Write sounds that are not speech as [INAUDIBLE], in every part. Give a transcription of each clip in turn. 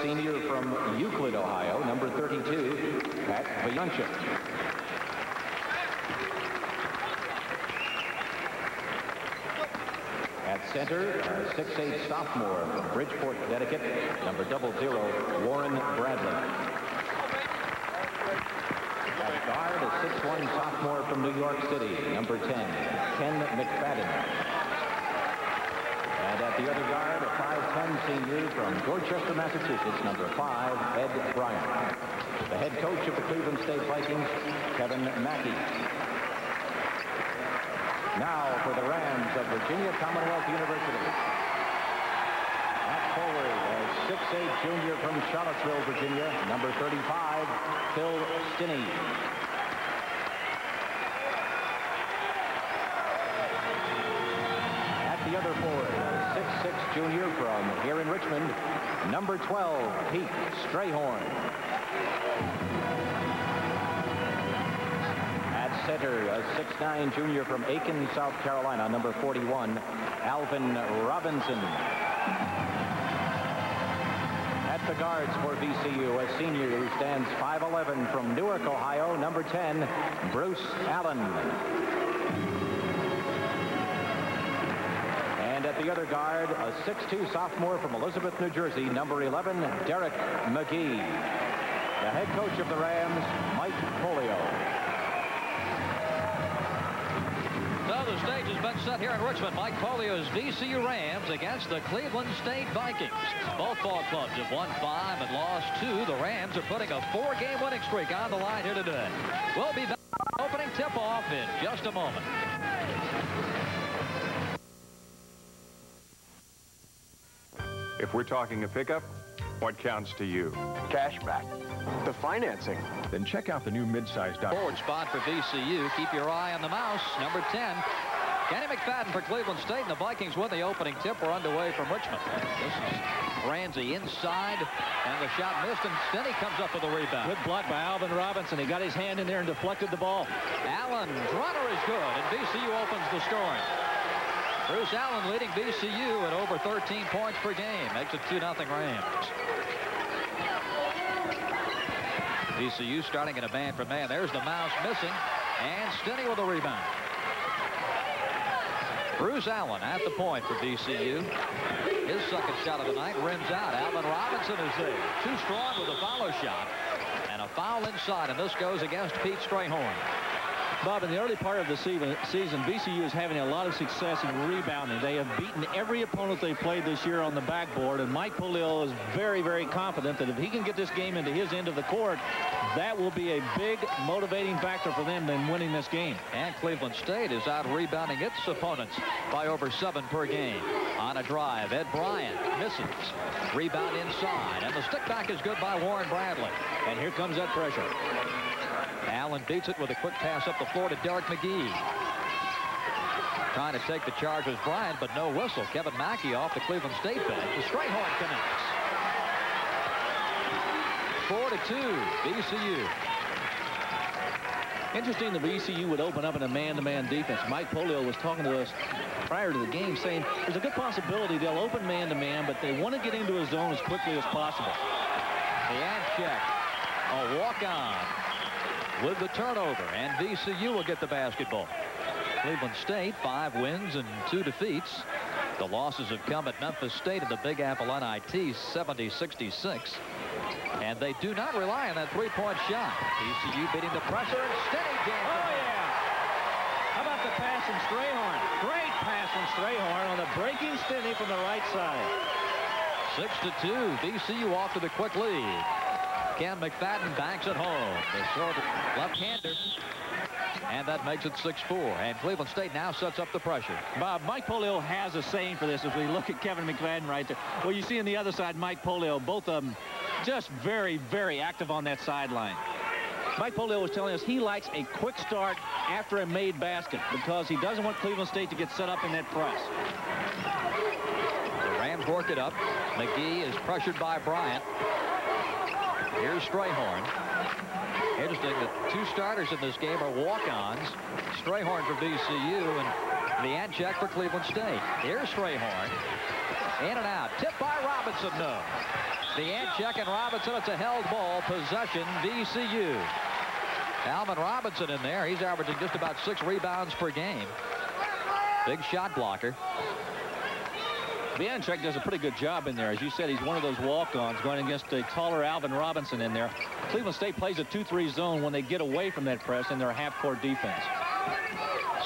Senior from Euclid, Ohio, number 32, Pat Vayanchuk. At center, a 6'8 sophomore from Bridgeport, Connecticut, number double zero, Warren Bradley. At guard, a 6'1 sophomore from New York City, number 10, Ken McFadden. The other guard, a 5'10 senior from Dorchester, Massachusetts, number 5, Ed Bryant. The head coach of the Cleveland State Vikings, Kevin Mackey. Now for the Rams of Virginia Commonwealth University. At forward, a 6'8 junior from Charlottesville, Virginia, number 35, Phil Stinnie. At the other forward, 6'6 junior from here in Richmond, number 12, Pete Strayhorn. At center, a 6'9 junior from Aiken, South Carolina, number 41, Alvin Robinson. At the guards for VCU, a senior who stands 5'11 from Newark, Ohio, number 10, Bruce Allen. The other guard, a 6'2 sophomore from Elizabeth, New Jersey, number 11, Derek McGee. The head coach of the Rams, Mike Pollio. So the stage has been set here in Richmond. Mike Pollio's VCU Rams against the Cleveland State Vikings. Both ball clubs have won five and lost two. The Rams are putting a four-game winning streak on the line here today. We'll be back opening tip-off in just a moment. If we're talking a pickup, what counts to you? Cash back. The financing. Then check out the new midsize Dodge. Forward spot for VCU. Keep your eye on the mouse. Number 10. Kenny McFadden for Cleveland State, and the Vikings win the opening tip. We're underway from Richmond. This is Ransey inside, and the shot missed, and Stinnie comes up with a rebound. Good block by Alvin Robinson. He got his hand in there and deflected the ball. Allen's runner is good, and VCU opens the scoring. Bruce Allen leading VCU at over 13 points per game. Makes it 2-0 Rams. VCU starting in a man for man. There's the mouse missing, and Stinnie with a rebound. Bruce Allen at the point for VCU. His second shot of the night rims out. Alvin Robinson is there. Too strong with a follow shot. And a foul inside, and this goes against Pete Strayhorn. Bob, in the early part of the season, VCU is having a lot of success in rebounding. They have beaten every opponent they played this year on the backboard, and Mike Pollio is very, very confident that if he can get this game into his end of the court, that will be a big motivating factor for them in winning this game. And Cleveland State is out rebounding its opponents by over seven per game. On a drive, Ed Bryant misses. Rebound inside, and the stick back is good by Warren Bradley. And here comes that pressure. Allen beats it with a quick pass up the floor to Derek McGee. Trying to take the charge was Bryant, but no whistle. Kevin Mackey off the Cleveland State bench. The Strayhorn connects. Four to two, VCU. Interesting the VCU would open up in a man-to-man -man defense. Mike Pollio was talking to us prior to the game saying there's a good possibility they'll open man-to-man, -man, but they want to get into a zone as quickly as possible. The ad check. A walk-on with the turnover, and VCU will get the basketball. Cleveland State, five wins and two defeats. The losses have come at Memphis State and the Big Apple NIT 70-66. And they do not rely on that three-point shot. VCU beating the pressure and steady jam. Oh, yeah. How about the pass from Strayhorn? Great pass from Strayhorn on the breaking Stinnie from the right side. Six to two. VCU off to the quick lead. Ken McFadden banks at home. The short left-hander. And that makes it 6-4. And Cleveland State now sets up the pressure. Bob, Mike Pollio has a saying for this. If we look at Kevin McFadden right there. Well, you see on the other side, Mike Pollio, both of them just very, very active on that sideline. Mike Pollio was telling us he likes a quick start after a made basket because he doesn't want Cleveland State to get set up in that press. The Rams work it up. McGee is pressured by Bryant. Here's Strayhorn. Interesting that two starters in this game are walk-ons. Strayhorn for VCU and the ad for Cleveland State. Here's Strayhorn. In and out. Tipped by Robinson. No. The end and Robinson. It's a held ball. Possession VCU. Alvin Robinson in there. He's averaging just about six rebounds per game. Big shot blocker. Bianchek does a pretty good job in there. As you said, he's one of those walk-ons going against a taller Alvin Robinson in there. Cleveland State plays a 2-3 zone when they get away from that press in their half-court defense.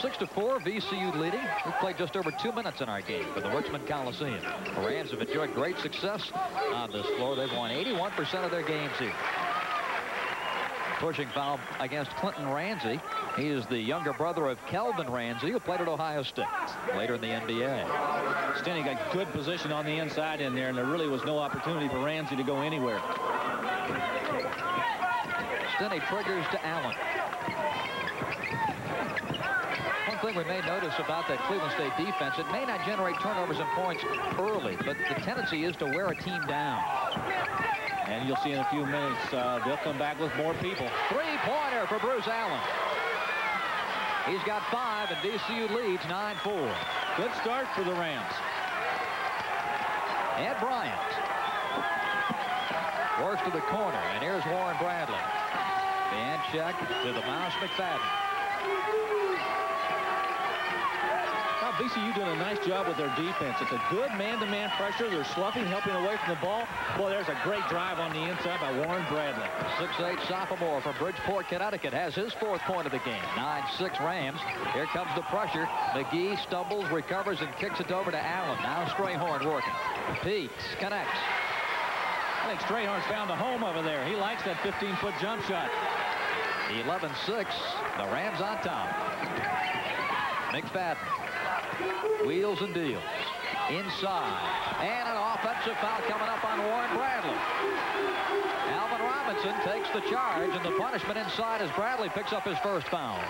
6 to 4, VCU leading. We've played just over two minutes in our game for the Richmond Coliseum. The Rams have enjoyed great success on this floor. They've won 81% of their games here. Pushing foul against Clinton Ransey. He is the younger brother of Kelvin Ransey, who played at Ohio State later in the NBA. Stinnie got good position on the inside in there, and there really was no opportunity for Ransey to go anywhere. Stinnie triggers to Allen One thing we may notice about that Cleveland State defense, it may not generate turnovers and points early, but the tendency is to wear a team down. And you'll see in a few minutes, uh, they'll come back with more people. Three-pointer for Bruce Allen. He's got five, and VCU leads 9-4. Good start for the Rams. Ed Bryant works to the corner, and here's Warren Bradley. The hand check to the mouse McFadden. VCU doing a nice job with their defense. It's a good man-to-man -man pressure. They're sloughing, helping away from the ball. Boy, there's a great drive on the inside by Warren Bradley. 6'8 sophomore from Bridgeport, Connecticut has his fourth point of the game. 9-6 Rams. Here comes the pressure. McGee stumbles, recovers, and kicks it over to Allen. Now Strayhorn working. Pete connects. I think Strayhorn's found a home over there. He likes that 15-foot jump shot. 11-6. The Rams on top. McFadden Wheels and deals. Inside. And an offensive foul coming up on Warren Bradley. Alvin Robinson takes the charge, and the punishment inside as Bradley picks up his first foul.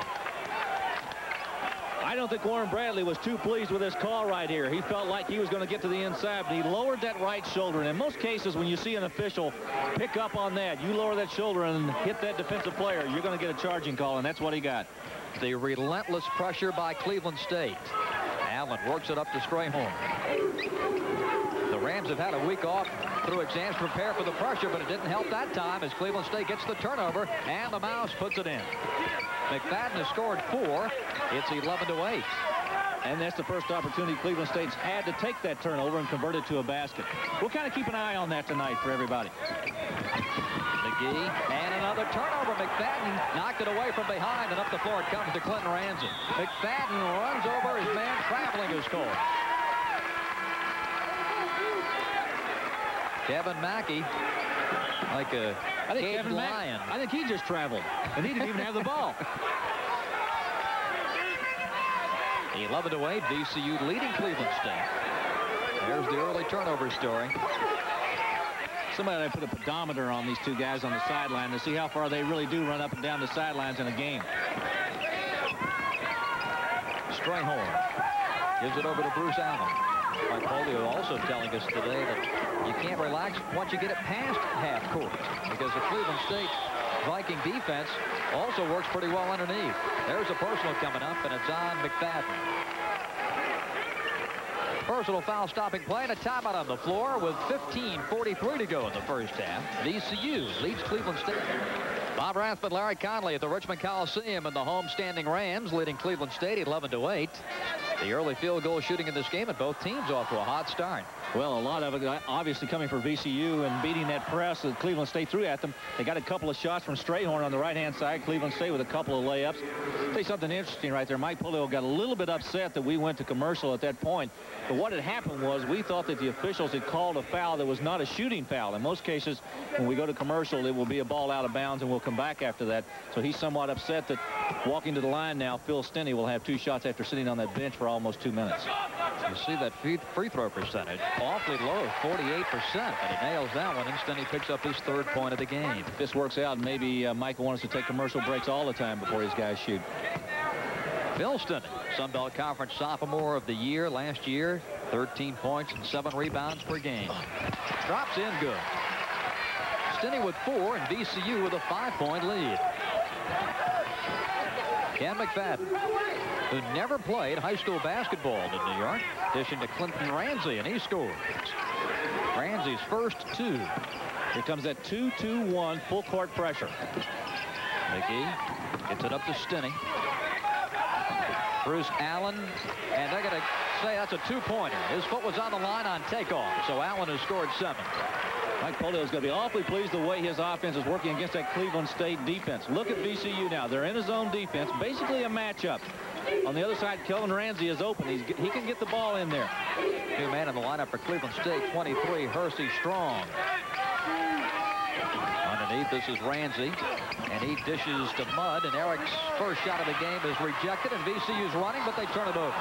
I don't think Warren Bradley was too pleased with this call right here. He felt like he was going to get to the inside, but he lowered that right shoulder. And in most cases, when you see an official pick up on that, you lower that shoulder and hit that defensive player, you're going to get a charging call, and that's what he got. The relentless pressure by Cleveland State. Works it up to Strayhorn. The Rams have had a week off through exams to prepare for the pressure, but it didn't help that time as Cleveland State gets the turnover, and the Mouse puts it in. McFadden has scored four. It's 11 to 8. And that's the first opportunity Cleveland State's had to take that turnover and convert it to a basket. We'll kind of keep an eye on that tonight for everybody. McGee and another turnover. McFadden knocked it away from behind and up the floor it comes to Clinton Ransey. McFadden runs over his man traveling his score. Kevin Mackey like a I think Kevin lion. I think he just traveled and he didn't even have the ball. [LAUGHS] 11 to 8 VCU leading Cleveland State. There's the early turnover story. Somebody put a pedometer on these two guys on the sideline to see how far they really do run up and down the sidelines in a game. Strayhorn gives it over to Bruce Allen. Mike Pollio also telling us today that you can't relax once you get it past half court because the Cleveland State Viking defense also works pretty well underneath. There's a personal coming up, and it's on McFadden. Personal foul stopping play and a timeout on the floor with 15.43 to go in the first half. VCU leads Cleveland State. Bob Rathbun, Larry Conley at the Richmond Coliseum and the home-standing Rams leading Cleveland State 11 to 8. The early field goal shooting in this game and both teams off to a hot start. Well, a lot of it uh, obviously coming for VCU and beating that press that Cleveland State threw at them. They got a couple of shots from Strayhorn on the right-hand side. Cleveland State with a couple of layups. Say something interesting right there. Mike Pollio got a little bit upset that we went to commercial at that point. But what had happened was we thought that the officials had called a foul that was not a shooting foul. In most cases, when we go to commercial, it will be a ball out of bounds and we'll come back after that. So he's somewhat upset that walking to the line now, Phil Stinnie will have two shots after sitting on that bench for almost two minutes. You see that free throw percentage awfully low, 48%, but he nails that one, and Stinnie picks up his third point of the game. If this works out, maybe uh, Michael wants to take commercial breaks all the time before his guys shoot. Philston, Stinnie, Sun Belt Conference sophomore of the year last year, 13 points and seven rebounds per game. Drops in good. Stinnie with four and VCU with a five-point lead. Ken McFadden who never played high school basketball in New York, Addition to Clinton Ransey, and he scores. Ransey's first two. Here comes that 2-2-1 full court pressure. McGee gets it up to Stinnie. Bruce Allen, and they're going to say that's a two-pointer. His foot was on the line on takeoff, so Allen has scored seven. Mike Pollio is going to be awfully pleased the way his offense is working against that Cleveland State defense. Look at VCU now. They're in his own defense, basically a matchup. On the other side, Kelvin Ransey is open. He's, he can get the ball in there. New man in the lineup for Cleveland State, 23, Hersey Strong. Underneath, this is Ransey, and he dishes to Mudd, and Eric's first shot of the game is rejected, and VCU's running, but they turn it over.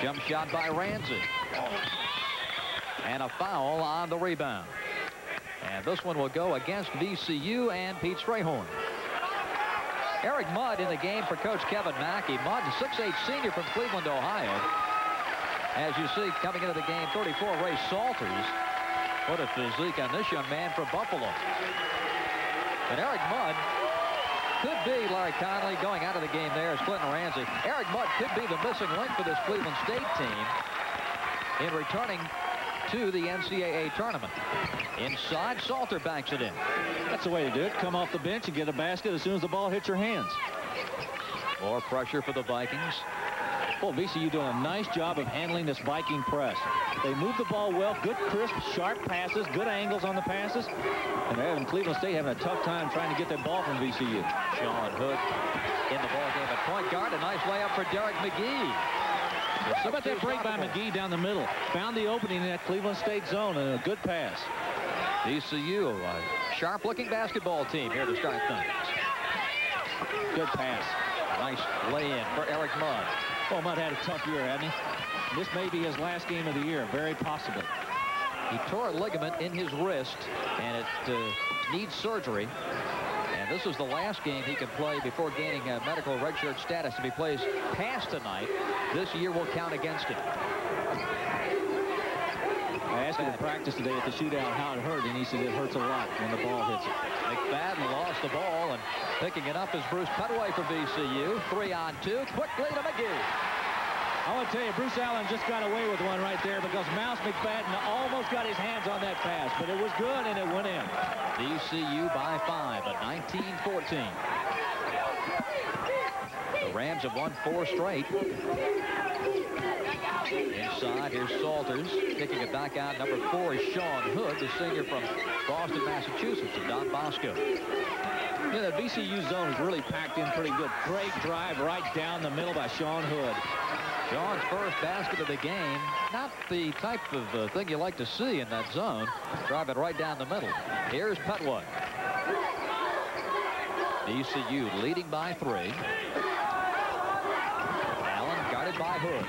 Jump shot by Ransey. And a foul on the rebound. And this one will go against VCU and Pete Strayhorn. Eric Mudd in the game for Coach Kevin Mackey. Mudd, 6'8 senior from Cleveland, Ohio. As you see, coming into the game, 34, Ray Salters. What a physique on this young man from Buffalo. And Eric Mudd could be Larry Conley going out of the game there as Clinton Ransey. Eric Mudd could be the missing link for this Cleveland State team in returning to the NCAA tournament. Inside, Salter backs it in. That's the way to do it. Come off the bench and get a basket as soon as the ball hits your hands. More pressure for the Vikings. Well, VCU doing a nice job of handling this Viking press. They move the ball well, good, crisp, sharp passes, good angles on the passes. And they're having Cleveland State having a tough time trying to get that ball from VCU. Shawn Hood in the ball game at point guard. A nice layup for Derek McGee. How about that break by McGee down the middle? Found the opening in that Cleveland State zone and a good pass. VCU, a sharp-looking basketball team here to start things. Good pass. Nice lay-in for Eric Mudd. Well, Mudd had a tough year, hadn't he? This may be his last game of the year, very possibly. He tore a ligament in his wrist, and it uh, needs surgery. And this is the last game he can play before gaining a medical redshirt status. If he plays past tonight, this year will count against him. I asked him to practice today at the shootout how it hurt, and he said it hurts a lot when the ball hits it. McFadden lost the ball, and picking it up is Bruce Pettway for VCU. Three on two, quickly to McGee. I want to tell you, Bruce Allen just got away with one right there because Mouse McFadden almost got his hands on that pass, but it was good and it went in. VCU by five at 19-14. The Rams have won four straight. Inside, here's Salters kicking it back out. Number four is Shawn Hood, the senior from Boston, Massachusetts, and Don Bosco. Yeah, the VCU zone is really packed in pretty good. Great drive right down the middle by Shawn Hood. Shawn's first basket of the game. Not the type of uh, thing you like to see in that zone. Drive it right down the middle. Here's Pettway. VCU leading by three. By Hood.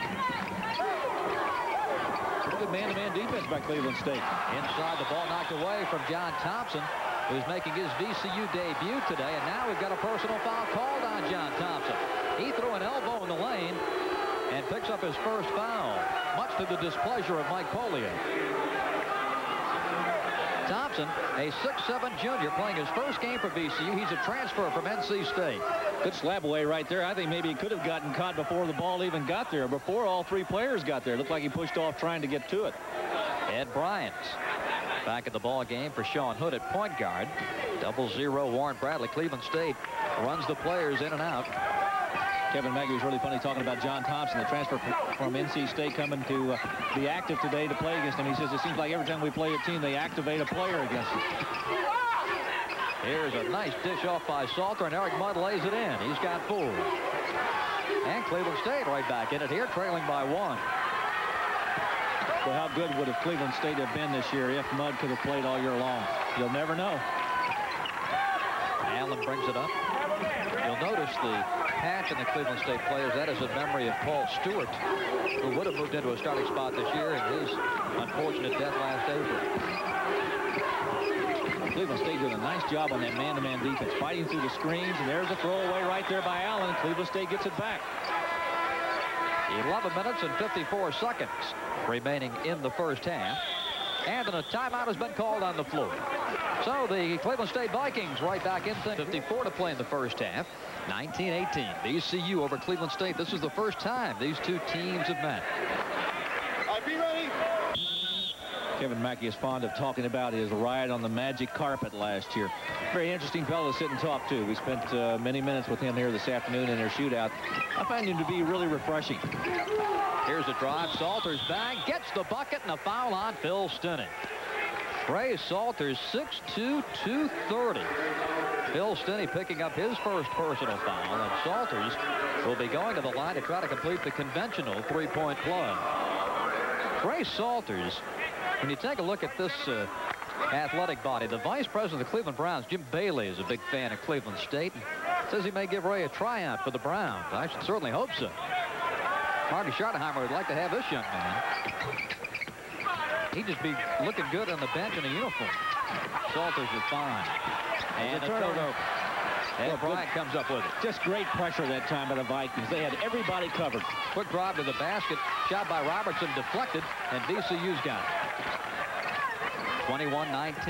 Good man-to-man -man defense by Cleveland State. Inside the ball knocked away from John Thompson, who's making his VCU debut today. And now we've got a personal foul called on John Thompson. He threw an elbow in the lane and picks up his first foul, much to the displeasure of Mike Pollio. Thompson, a 6'7 junior, playing his first game for VCU. He's a transfer from NC State. Good slap away right there. I think maybe he could have gotten caught before the ball even got there, before all three players got there. Looked like he pushed off trying to get to it. Ed Bryant back in the ball game for Shawn Hood at point guard. Double zero Warren Bradley. Cleveland State runs the players in and out. Kevin Mackey was really funny talking about John Thompson, the transfer from NC State coming to uh, be active today to play against him. He says it seems like every time we play a team, they activate a player against us. Here's a nice dish off by Salter, and Eric Mudd lays it in. He's got four. And Cleveland State right back in it here, trailing by one. Well, how good would have Cleveland State have been this year if Mudd could have played all year long? You'll never know. Allen brings it up. You'll notice the patch in the Cleveland State players. That is a memory of Paul Stewart, who would have moved into a starting spot this year in his unfortunate death last April. Cleveland State doing a nice job on that man-to-man -man defense, fighting through the screens, and there's a throwaway right there by Allen. Cleveland State gets it back. 11 minutes and 54 seconds remaining in the first half. And a timeout has been called on the floor. So the Cleveland State Vikings right back in 54 to play in the first half. 19-18. VCU over Cleveland State. This is the first time these two teams have met. be ready. Kevin Mackey is fond of talking about his ride on the magic carpet last year. Very interesting fellow to sit and talk to. We spent uh, many minutes with him here this afternoon in their shootout. I find him to be really refreshing. Here's a drive. Salters back, gets the bucket, and a foul on Phil Stinnie. Trey Salters, 6'2", 230. Phil Stinnie picking up his first personal foul, and Salters will be going to the line to try to complete the conventional three-point play. Trey Salters when you take a look at this uh, athletic body, the vice president of the Cleveland Browns, Jim Bailey, is a big fan of Cleveland State. Says he may give Ray a tryout for the Browns. I should certainly hope so. Marty Schottenheimer would like to have this young man. He'd just be looking good on the bench in a uniform. Salters is fine. And a turnover. And Bryant comes up with it. Just great pressure that time by the Vikings. They had everybody covered. Quick drive to the basket. Shot by Robertson deflected, and VCU's got it. 21-19.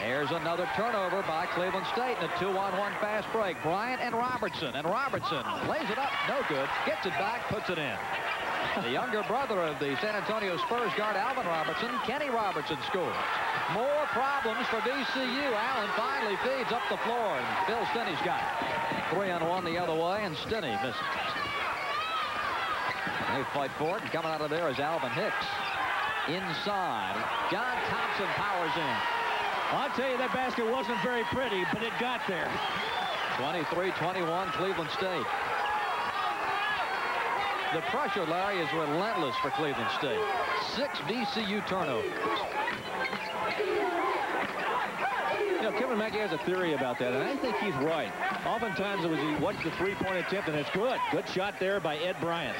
There's another turnover by Cleveland State in a two-on-one fast break. Bryant and Robertson, and Robertson lays it up, no good, gets it back, puts it in. The younger brother of the San Antonio Spurs guard, Alvin Robertson, Kenny Robertson scores. More problems for VCU. Allen finally feeds up the floor, and Bill Stinnie's got it. Three on one the other way, and Stinnie misses. They fight for it, and coming out of there is Alvin Hicks inside. John Thompson powers in. I'll tell you, that basket wasn't very pretty, but it got there. 23-21 Cleveland State. The pressure, Larry, is relentless for Cleveland State. Six VCU turnovers. Kevin Mackey has a theory about that, and I think he's right. Oftentimes it was he watched the three-point attempt, and it's good. Good shot there by Ed Bryant.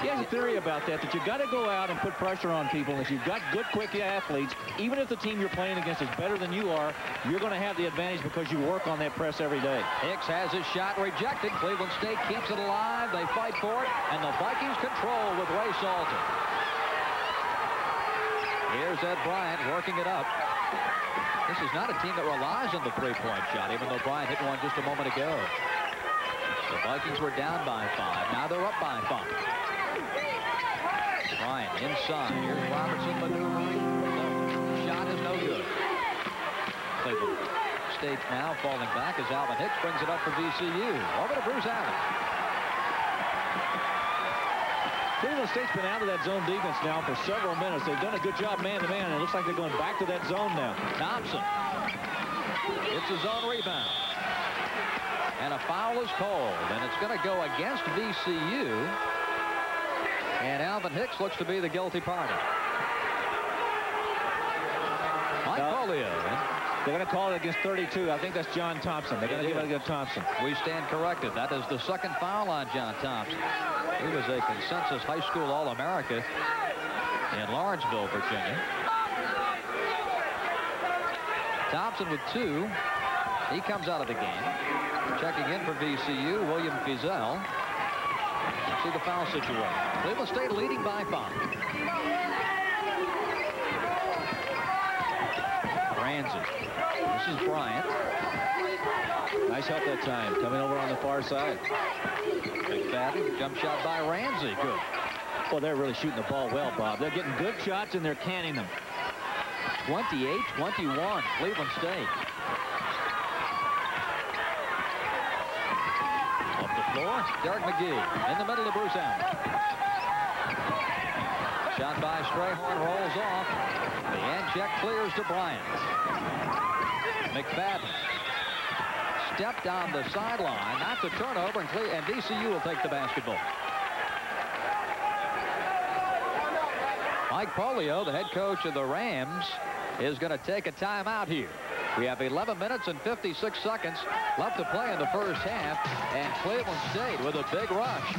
He has a theory about that, that you've got to go out and put pressure on people. And if you've got good, quick athletes, even if the team you're playing against is better than you are, you're going to have the advantage because you work on that press every day. Hicks has his shot rejected. Cleveland State keeps it alive. They fight for it, and the Vikings control with Ray Salter. Here's Ed Bryant working it up. This is not a team that relies on the three-point shot, even though Bryant hit one just a moment ago. The Vikings were down by five. Now they're up by five. Bryant inside. Here's Robertson maneuvering. The shot is no good. Cleveland State now falling back as Alvin Hicks brings it up for VCU. Over to Bruce Allen. Cleveland State's been out of that zone defense now for several minutes. They've done a good job man-to-man, -man, and it looks like they're going back to that zone now. Thompson. It's a zone rebound. And a foul is called, and it's going to go against VCU. And Alvin Hicks looks to be the guilty party. Mike uh, Pollio. They're going to call it against 32. I think that's John Thompson. They're going to give it against Thompson. We stand corrected. That is the second foul on John Thompson. He was a consensus high school All-America in Lawrenceville, Virginia. Thompson with two. He comes out of the game. Checking in for VCU, William Fizel see the foul situation. Cleveland State leading by five. Ransey. This is Bryant. Nice help that time. Coming over on the far side. McFadden. Jump shot by Ransey. Good. Well, they're really shooting the ball well, Bob. They're getting good shots, and they're canning them. 28-21, Cleveland State. Up the floor. Derek McGee in the middle of Bruce Allen. Shot by Strayhorn rolls off. The end check clears to Bryant. McFadden stepped down the sideline, That's a turnover, and, and VCU will take the basketball. Mike Pollio, the head coach of the Rams, is going to take a timeout here. We have 11 minutes and 56 seconds left to play in the first half, and Cleveland State with a big rush.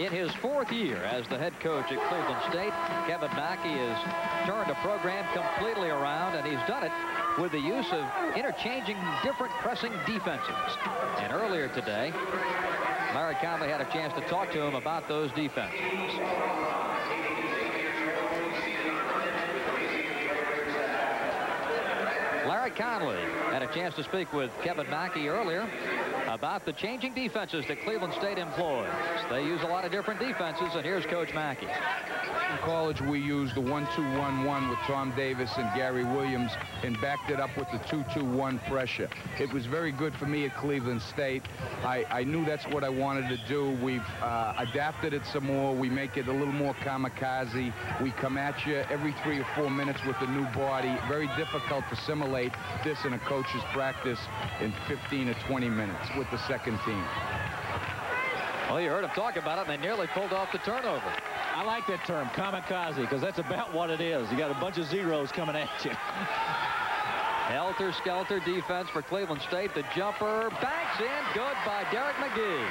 In his fourth year as the head coach at Cleveland State, Kevin Mackey has turned a program completely around, and he's done it with the use of interchanging different pressing defenses. And earlier today, Larry Conley had a chance to talk to him about those defenses. Conley had a chance to speak with Kevin Mackey earlier about the changing defenses that Cleveland State employs. They use a lot of different defenses, and here's Coach Mackey. In college, we used the 1-2-1-1 with Tom Davis and Gary Williams and backed it up with the 2-2-1 pressure. It was very good for me at Cleveland State. I, I knew that's what I wanted to do. We've uh, adapted it some more. We make it a little more kamikaze. We come at you every three or four minutes with a new body. Very difficult to simulate this in a coach's practice in 15 or 20 minutes with the second team. Well, you heard him talk about it, and they nearly pulled off the turnover. I like that term, kamikaze, because that's about what it is. You got a bunch of zeros coming at you. [LAUGHS] Helter-skelter defense for Cleveland State. The jumper backs in. Good by Derek McGee.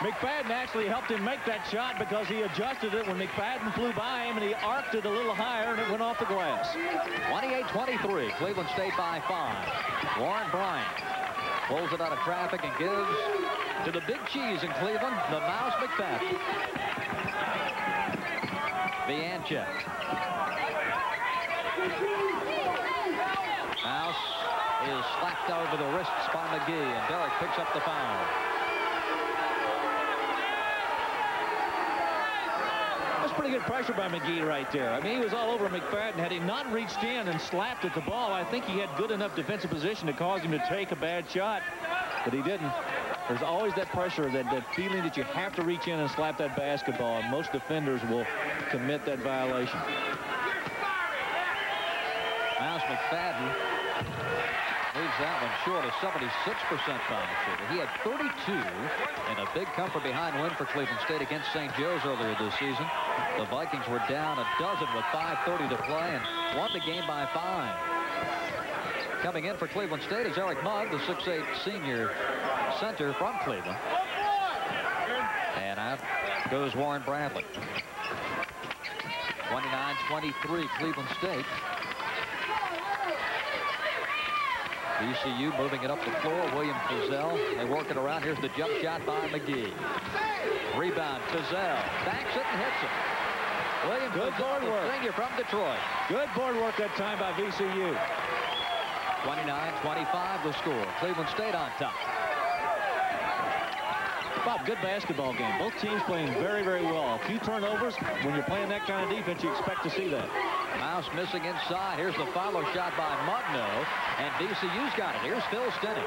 McFadden actually helped him make that shot because he adjusted it when McFadden flew by him and he arced it a little higher and it went off the glass. 28-23, Cleveland State by five. Warren Bryant pulls it out of traffic and gives to the big cheese in Cleveland, the mouse McFadden. Vianchek. Mouse is slapped over the wrists by McGee, and Derek picks up the foul. Pretty good pressure by McGee right there. I mean, he was all over McFadden. Had he not reached in and slapped at the ball, I think he had good enough defensive position to cause him to take a bad shot, but he didn't. There's always that pressure, that, that feeling that you have to reach in and slap that basketball, and most defenders will commit that violation. Mouse McFadden leaves that one short of 76% foul shooter. He had 32 and a big comfort behind win for Cleveland State against St. Joe's earlier this season. The Vikings were down a dozen with 5.30 to play and won the game by five. Coming in for Cleveland State is Eric Mudd, the 6'8 senior center from Cleveland. And out goes Warren Bradley. 29-23 Cleveland State. VCU moving it up the floor. William Fizel. They work it around. Here's the jump shot by McGee. Rebound. Fizel backs it and hits it. William Good board work. senior from Detroit. Good board work that time by VCU. 29-25 the score. Cleveland State on top. Bob, good basketball game. Both teams playing very, very well. A few turnovers. When you're playing that kind of defense, you expect to see that. Mouse missing inside. Here's the follow shot by Mudno. And VCU's got it. Here's Phil Stinnie.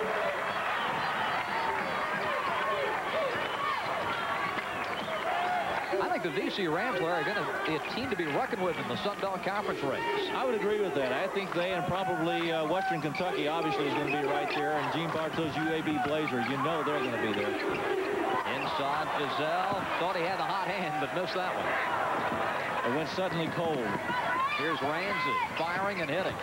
I think the VCU Rams are going to be a team to be reckoned with in the Sun Belt Conference race. I would agree with that. I think they and probably uh, Western Kentucky obviously is going to be right there. And Gene Bartow's UAB Blazers, you know they're going to be there. Inside Fizel. Thought he had the hot hand, but missed that one. It went suddenly cold. Here's Ransey firing and hitting.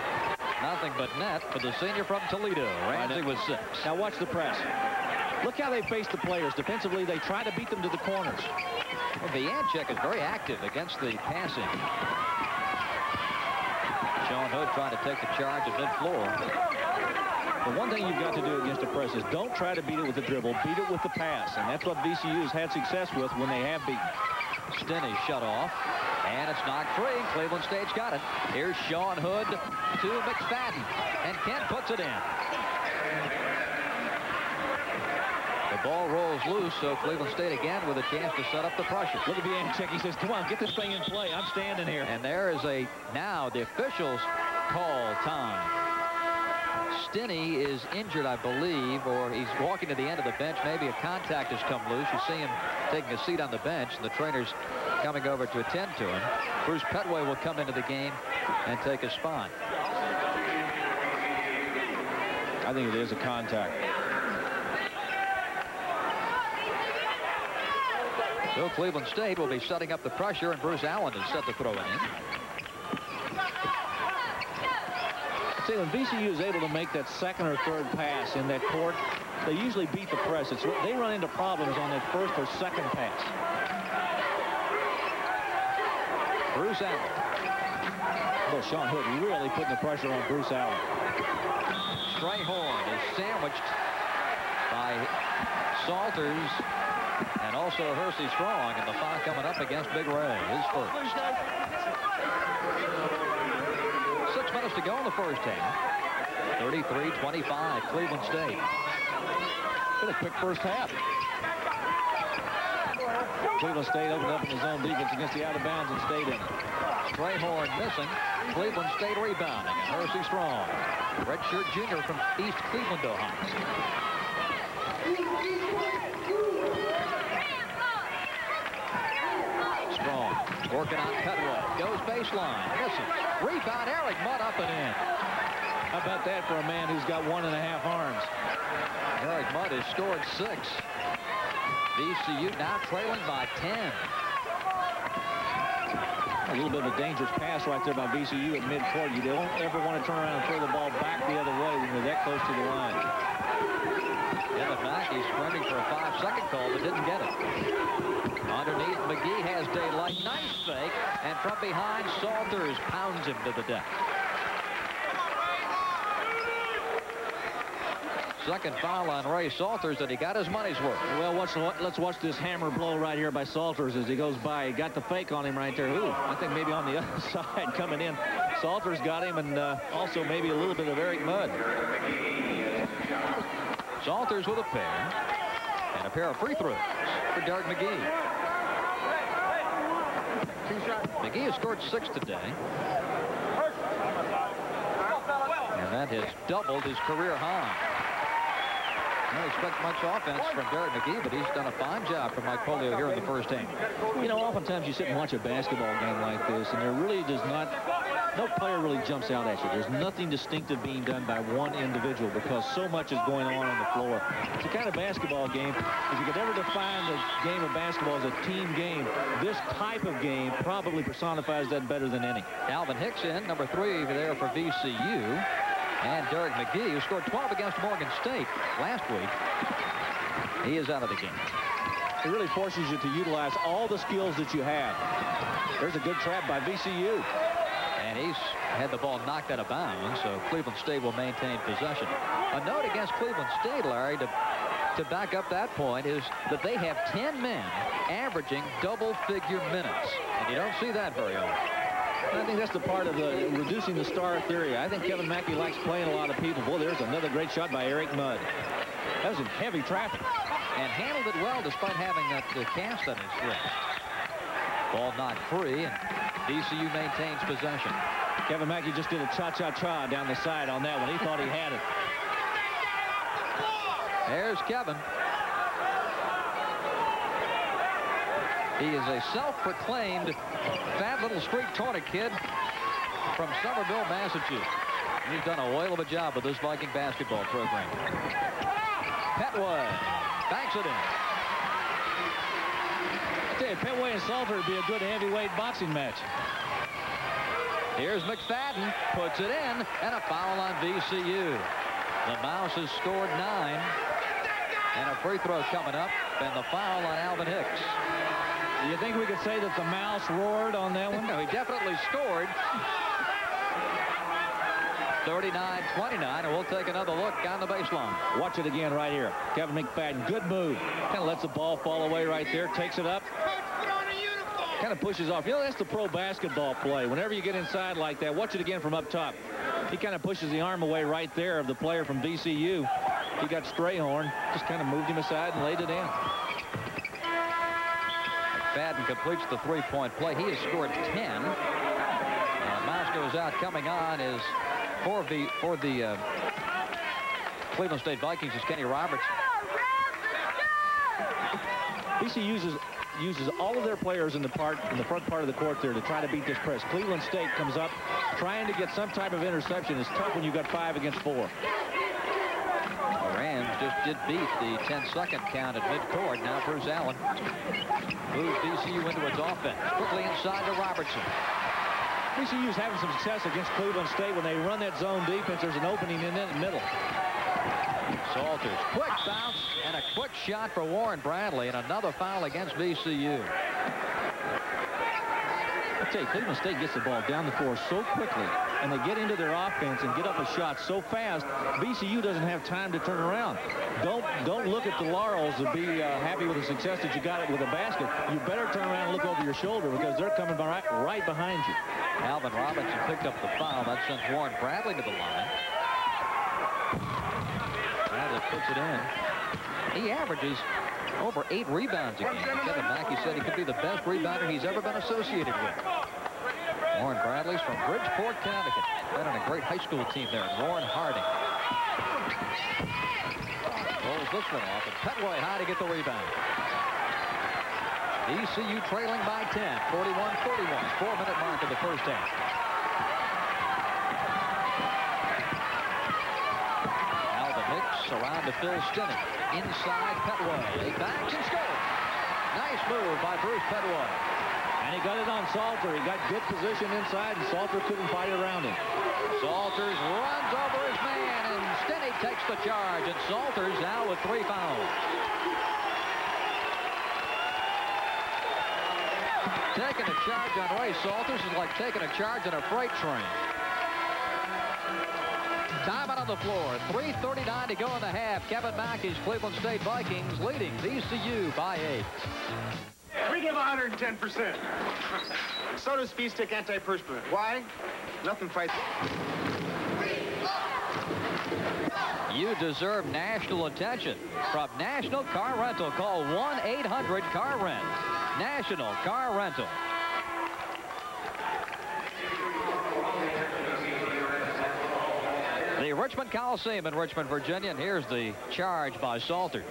Nothing but net for the senior from Toledo. Ransey was six. Now watch the press. Look how they face the players. Defensively, they try to beat them to the corners. Well, Vianchek is very active against the passing. Shawn Hood trying to take the charge at mid-floor. The one thing you've got to do against the press is don't try to beat it with the dribble. Beat it with the pass. And that's what VCU has had success with when they have beaten. Stinnie shut off. And it's knocked free. Cleveland State's got it. Here's Shawn Hood to McFadden. And Kent puts it in. The ball rolls loose, so Cleveland State again with a chance to set up the pressure. Look at Vianchek. He says, come on, get this thing in play. I'm standing here. And there is a, now the officials call time. Stinnie is injured, I believe, or he's walking to the end of the bench. Maybe a contact has come loose. You see him taking a seat on the bench, and the trainer's coming over to attend to him. Bruce Petway will come into the game and take a spot. I think it is a contact. So Cleveland State will be setting up the pressure, and Bruce Allen is set to throw it in. See, when VCU is able to make that second or third pass in that court, they usually beat the press. It's, they run into problems on that first or second pass. Bruce Allen. Well, Shawn Hood really putting the pressure on Bruce Allen. Strayhorn is sandwiched by Salters and also Hersey Strong, and the foul coming up against Big Ray, his first. Six minutes to go in the first half. 33-25, Cleveland State. Been a quick first half. Cleveland State opened up in his own defense against the out of bounds and stayed in. Strayhorn missing. Cleveland State rebounding. And Hersey Strong, redshirt junior from East Cleveland, Ohio. Strong working on Cutway. Goes baseline. Misses. Rebound. Eric Mudd up and in. How about that for a man who's got one and a half arms? Eric Mudd has scored six. VCU now trailing by 10. A little bit of a dangerous pass right there by VCU at midcourt. You don't ever want to turn around and throw the ball back the other way when you're that close to the line. Kevin Mackey sprinting for a five-second call, but didn't get it. Underneath, McGee has daylight. Nice fake. And from behind, Salters pounds him to the deck. Second foul on Ray Salters, and he got his money's worth. Well, watch, let's watch this hammer blow right here by Salters as he goes by. He got the fake on him right there. Ooh, I think maybe on the [LAUGHS] other side coming in. Salters got him, and uh, also maybe a little bit of Eric Mudd. Salters with a pair, and a pair of free throws for Derek McGee. McGee has scored six today. And that has doubled his career high. I don't expect much offense from Derek McGee, but he's done a fine job for Mike Pollio here in the first inning. You know, oftentimes you sit and watch a basketball game like this, and there really does not, no player really jumps out at you. There's nothing distinctive being done by one individual because so much is going on on the floor. It's a kind of basketball game. If you could ever define the game of basketball as a team game, this type of game probably personifies that better than any. Alvin Hicks in, number three there for VCU. And Derek McGee, who scored 12 against Morgan State last week, he is out of the game. It really forces you to utilize all the skills that you have. There's a good trap by VCU. And he's had the ball knocked out of bounds, so Cleveland State will maintain possession. A note against Cleveland State, Larry, to, to back up that point, is that they have 10 men averaging double-figure minutes. And you don't see that very often. I think that's the part of the reducing the star theory. I think Kevin Mackey likes playing a lot of people. Boy, there's another great shot by Eric Mudd. That was in heavy traffic. And handled it well despite having that uh, cast on his wrist. Ball not free, and VCU maintains possession. Kevin Mackey just did a cha-cha-cha down the side on that one. He thought he had it. There's Kevin. He is a self-proclaimed fat little street corner kid from Somerville, Massachusetts. He's done a whale of a job with this Viking basketball program. Petway banks it in. I tell you, Petway and Salter would be a good heavyweight boxing match. Here's McFadden, puts it in, and a foul on VCU. The Mouse has scored nine. And a free throw coming up, and the foul on Alvin Hicks. Do you think we could say that the mouse roared on that one? no, [LAUGHS] he definitely scored. 39-29, and we'll take another look down the baseline. Watch it again right here. Kevin McFadden, good move. Kind of lets the ball fall away right there, takes it up. Kind of pushes off. You know, that's the pro basketball play. Whenever you get inside like that, watch it again from up top. He kind of pushes the arm away right there of the player from VCU. He got Strayhorn, just kind of moved him aside and laid it in. McFadden completes the three-point play. He has scored 10. Uh, Mouse goes out. Coming on is for the for the uh, Cleveland State Vikings is Kenny Roberts. BC uses uses all of their players in the part in the front part of the court there to try to beat this press. Cleveland State comes up trying to get some type of interception. It's tough when you've got five against four. The Rams just did beat the 10-second count at midcourt. Now Bruce Allen moves VCU into its offense. Quickly inside to Robertson. VCU's having some success against Cleveland State. When they run that zone defense, there's an opening in the middle. Salters, quick bounce and a quick shot for Warren Bradley and another foul against VCU. You, Cleveland State gets the ball down the floor so quickly, and they get into their offense and get up a shot so fast, VCU doesn't have time to turn around. Don't don't look at the laurels to be uh, happy with the success that you got it with a basket. You better turn around and look over your shoulder because they're coming right, right behind you. Alvin Robinson picked up the foul. That sends Warren Bradley to the line. Bradley puts it in. He averages over eight rebounds a game. Kevin Mackey said he could be the best rebounder he's ever been associated with. Warren Bradley's from Bridgeport, Connecticut. Been on a great high school team there. Warren Harding. Rolls this one off, and Petway high to get the rebound. VCU trailing by 10, 41-41, four-minute mark of the first half. Around to Phil Stinnie. Inside Petway. He backs and scores. Nice move by Bruce Petway. And he got it on Salter. He got good position inside, and Salter couldn't fight around him. Salters runs over his man, and Stinnie takes the charge, and Salters now with three fouls. Taking a charge on Ray Salters is like taking a charge on a freight train. Time out on the floor. 3.39 to go in the half. Kevin Mackey's Cleveland State Vikings leading VCU by eight. We give 110%. so does Speed Stick Antiperspirant. Why? Nothing fights. You deserve national attention from National Car Rental. Call 1-800-CAR-RENT. National Car Rental. The Richmond Coliseum in Richmond, Virginia, and here's the charge by Salters.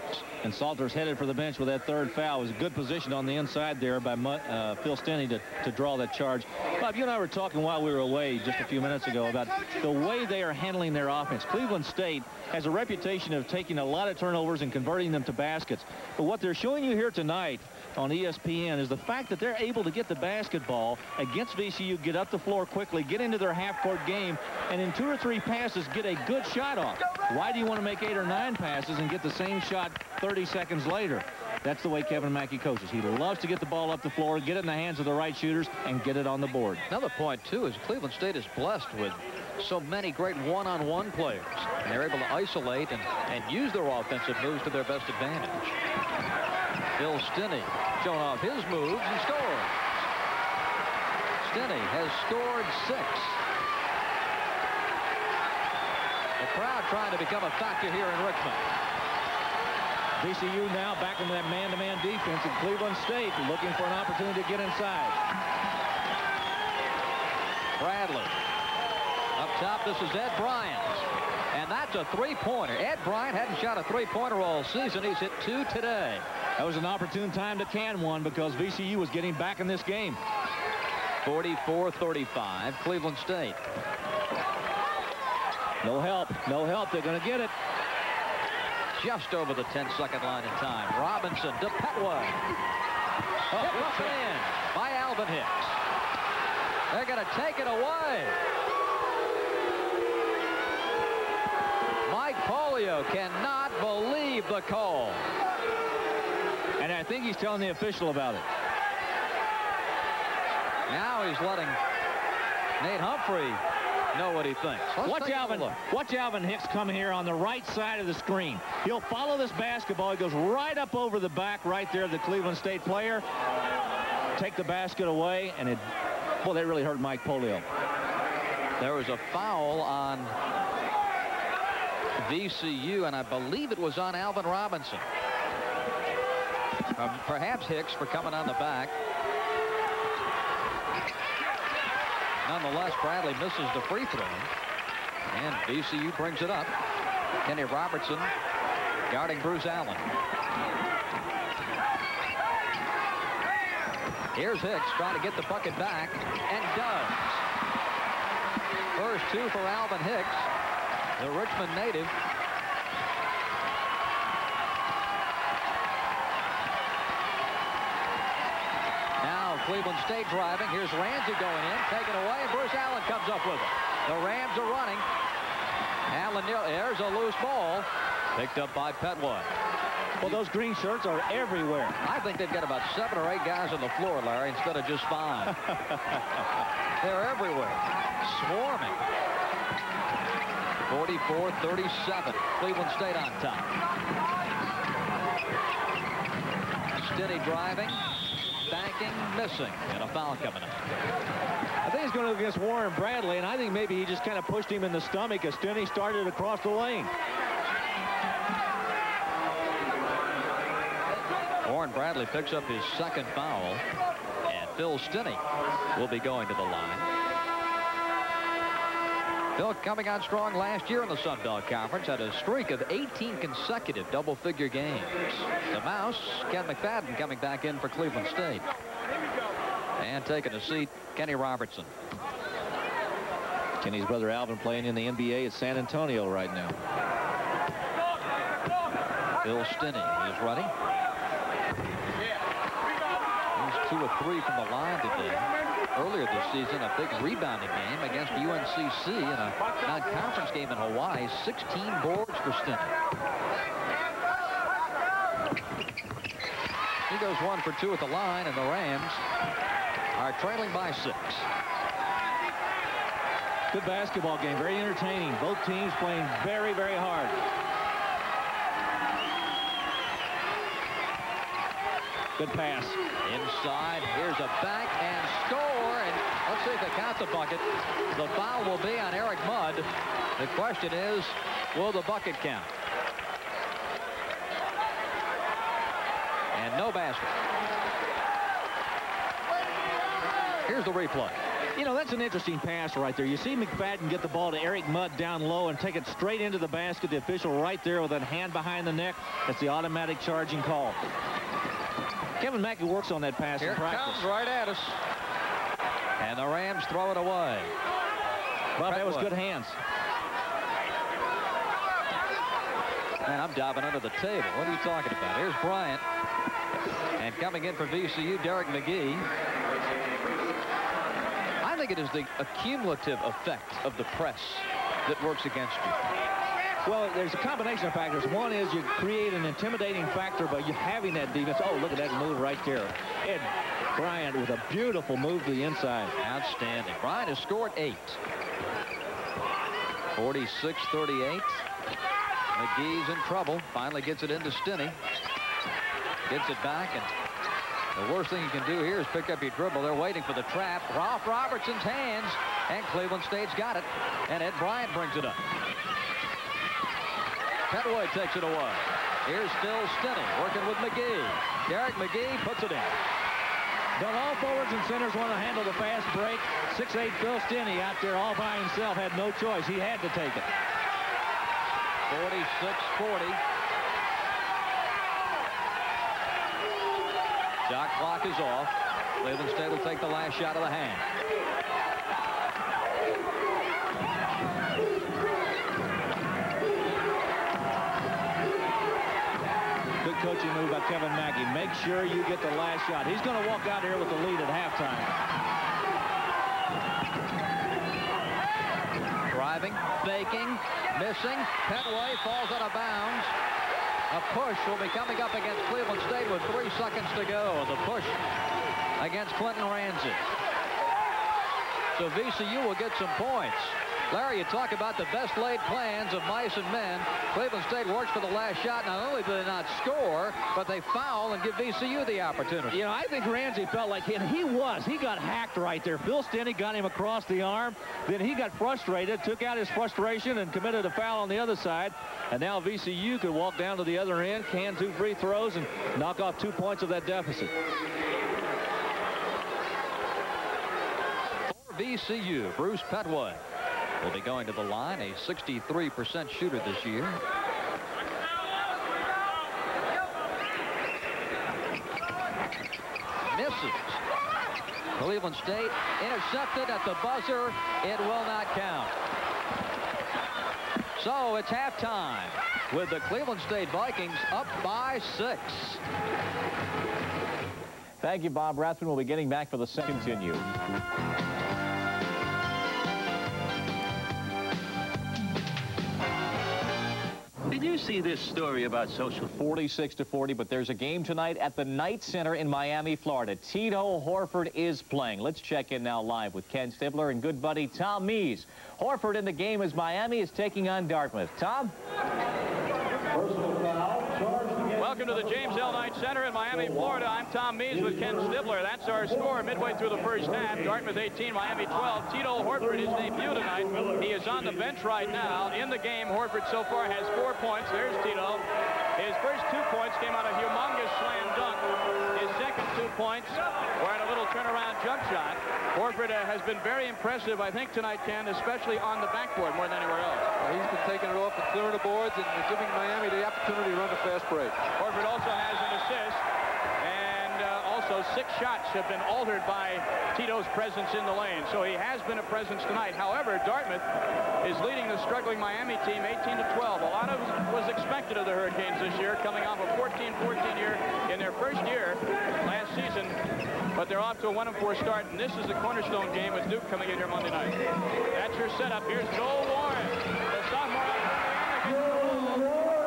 And Salters headed for the bench with that third foul. It was a good position on the inside there by uh, Phil Stinnie to, to draw that charge. Bob, you and I were talking while we were away just a few minutes ago about the way they are handling their offense. Cleveland State has a reputation of taking a lot of turnovers and converting them to baskets. But what they're showing you here tonight on ESPN is the fact that they're able to get the basketball against VCU, get up the floor quickly, get into their half-court game, and in two or three passes get a good shot off. Why do you want to make eight or nine passes and get the same shot 30 seconds later? That's the way Kevin Mackey coaches. He loves to get the ball up the floor, get it in the hands of the right shooters, and get it on the board. Another point, too, is Cleveland State is blessed with so many great one-on-one -on -one players. And they're able to isolate and, and use their offensive moves to their best advantage. Bill Stinnie showing off his moves and scores. Stinnie has scored six. The crowd trying to become a factor here in Richmond. VCU now back into that man-to-man -man defense at Cleveland State looking for an opportunity to get inside. Bradley. Up top, this is Ed Bryant. And that's a three-pointer. Ed Bryant hadn't shot a three-pointer all season. He's hit two today. That was an opportune time to can one because VCU was getting back in this game. 44-35, Cleveland State. No help. No help. They're going to get it. Just over the 10-second line in time. Robinson to Petway. Oh, Hit in by Alvin Hicks. They're going to take it away. Mike Pollio cannot believe the call. And I think he's telling the official about it. Now he's letting Nate Humphrey know what he thinks. Let's watch Alvin. Watch Alvin Hicks come here on the right side of the screen. He'll follow this basketball. He goes right up over the back right there of the Cleveland State player. Take the basket away, and it. Well, they really hurt Mike Pollio. There was a foul on VCU, and I believe it was on Alvin Robinson. Um, perhaps Hicks for coming on the back. Nonetheless, Bradley misses the free throw. And VCU brings it up. Kenny Robertson guarding Bruce Allen. Here's Hicks trying to get the bucket back, and does. First two for Alvin Hicks, the Richmond native. Now Cleveland State driving. Here's Ransey going in, taken away, and Bruce Allen comes up with it. The Rams are running. Allen, there's a loose ball. Picked up by Petway. Well, those green shirts are everywhere. I think they've got about seven or eight guys on the floor, Larry, instead of just five. [LAUGHS] They're everywhere. Swarming. 44-37. Cleveland State on top. Steady driving, Backing, missing, and a foul coming up. I think he's going to against Warren Bradley, and I think maybe he just kind of pushed him in the stomach as Stinnie started across the lane. Warren Bradley picks up his second foul, and Phil Stinnie will be going to the line. Phil coming on strong last year in the Sun Belt Conference had a streak of 18 consecutive double-figure games. The Mouse, Ken McFadden coming back in for Cleveland State. And taking a seat, Kenny Robertson. Kenny's brother Alvin playing in the NBA at San Antonio right now. Phil Stinnie is running. He's two or three from the line today. Earlier this season, a big rebounding game against UNCC in a non-conference game in Hawaii. 16 boards for Stinnie. He goes one for two at the line, and the Rams are trailing by six. Good basketball game, very entertaining. Both teams playing very, very hard. Good pass. Inside, here's a back and score, and let's see if they count the bucket. The foul will be on Eric Mudd. The question is, will the bucket count? And no basket. Here's the replay. You know, that's an interesting pass right there. You see McFadden get the ball to Eric Mudd down low and take it straight into the basket. The official right there with a hand behind the neck. That's the automatic charging call. Kevin Mackey works on that pass Here in practice. comes right at us. And the Rams throw it away. Bob, that was good hands. Man, I'm diving under the table. What are you talking about? Here's Bryant. And coming in for VCU, Derek McGee. I think it is the accumulative effect of the press that works against you. Well, there's a combination of factors. One is you create an intimidating factor by you having that defense. Oh, look at that move right there. Ed Bryant with a beautiful move to the inside. Outstanding. Bryant has scored eight. 46-38. McGee's in trouble. Finally gets it into Stinnie. Gets it back, and the worst thing you can do here is pick up your dribble. They're waiting for the trap. Ralph Robertson's hands, and Cleveland State's got it. And Ed Bryant brings it up. Petway takes it away. Here's still Stinnie working with McGee. Derek McGee puts it in. But all forwards and centers want to handle the fast break. 6'8 Phil Stinnie out there all by himself had no choice. He had to take it. 46-40. Shot clock is off. Cleveland State will take the last shot of the hand. Kevin Mackey. Make sure you get the last shot. He's going to walk out here with the lead at halftime. Driving, faking, missing. Petway falls out of bounds. A push will be coming up against Cleveland State with three seconds to go. The push against Clinton Ransey. So VCU will get some points. Larry, you talk about the best laid plans of mice and men. Cleveland State works for the last shot. Not only do they not score, but they foul and give VCU the opportunity. You know, I think Ransey felt like, and he was. He got hacked right there. Phil Stinnie got him across the arm. Then he got frustrated, took out his frustration, and committed a foul on the other side. And now VCU could walk down to the other end, can two free throws, and knock off two points of that deficit. VCU, Bruce Petway will be going to the line, a 63% shooter this year. Misses. Cleveland State intercepted at the buzzer. It will not count. So it's halftime with the Cleveland State Vikings up by six. Thank you, Bob Rathbun. We'll be getting back for the second continue. Did you see this story about social 46 to 40, but there's a game tonight at the Knight Center in Miami, Florida. Tito Horford is playing. Let's check in now live with Ken Stabler and good buddy Tom Mees. Horford in the game as Miami is taking on Dartmouth. Tom? Welcome to the James L. Knight Center in Miami, Florida. I'm Tom Mees with Ken Stibler. That's our score midway through the first half. Dartmouth 18, Miami 12. Tito Horford, his debut tonight. He is on the bench right now. In the game, Horford so far has four points. There's Tito. His first two points came on a humongous slam dunk. His second two points were on a little turnaround jump shot. Horford uh, has been very impressive, I think, tonight, Ken, especially on the backboard more than anywhere else. Well, he's been taking it off and clearing the boards and giving Miami the opportunity to run the fast break. Horford also has an assist. And uh, also six shots have been altered by Tito's presence in the lane. So he has been a presence tonight. However, Dartmouth is leading the struggling Miami team 18 to 12. A lot of was expected of the Hurricanes this year, coming off a 14-14 year in their first year last season. But they're off to a 1-4 start, and this is the cornerstone game with Duke coming in here Monday night. That's your setup. Here's Joel Warren, the sophomore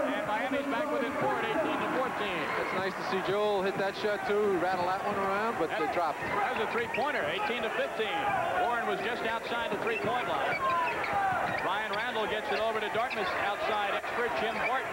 and Miami's back within four at 18 to 14. It's nice to see Joel hit that shot, too. Rattle that one around, but that, they dropped. That was a three-pointer, 18 to 15. Warren was just outside the three-point line. Ryan Randall gets it over to Dartmouth outside expert Jim Horton.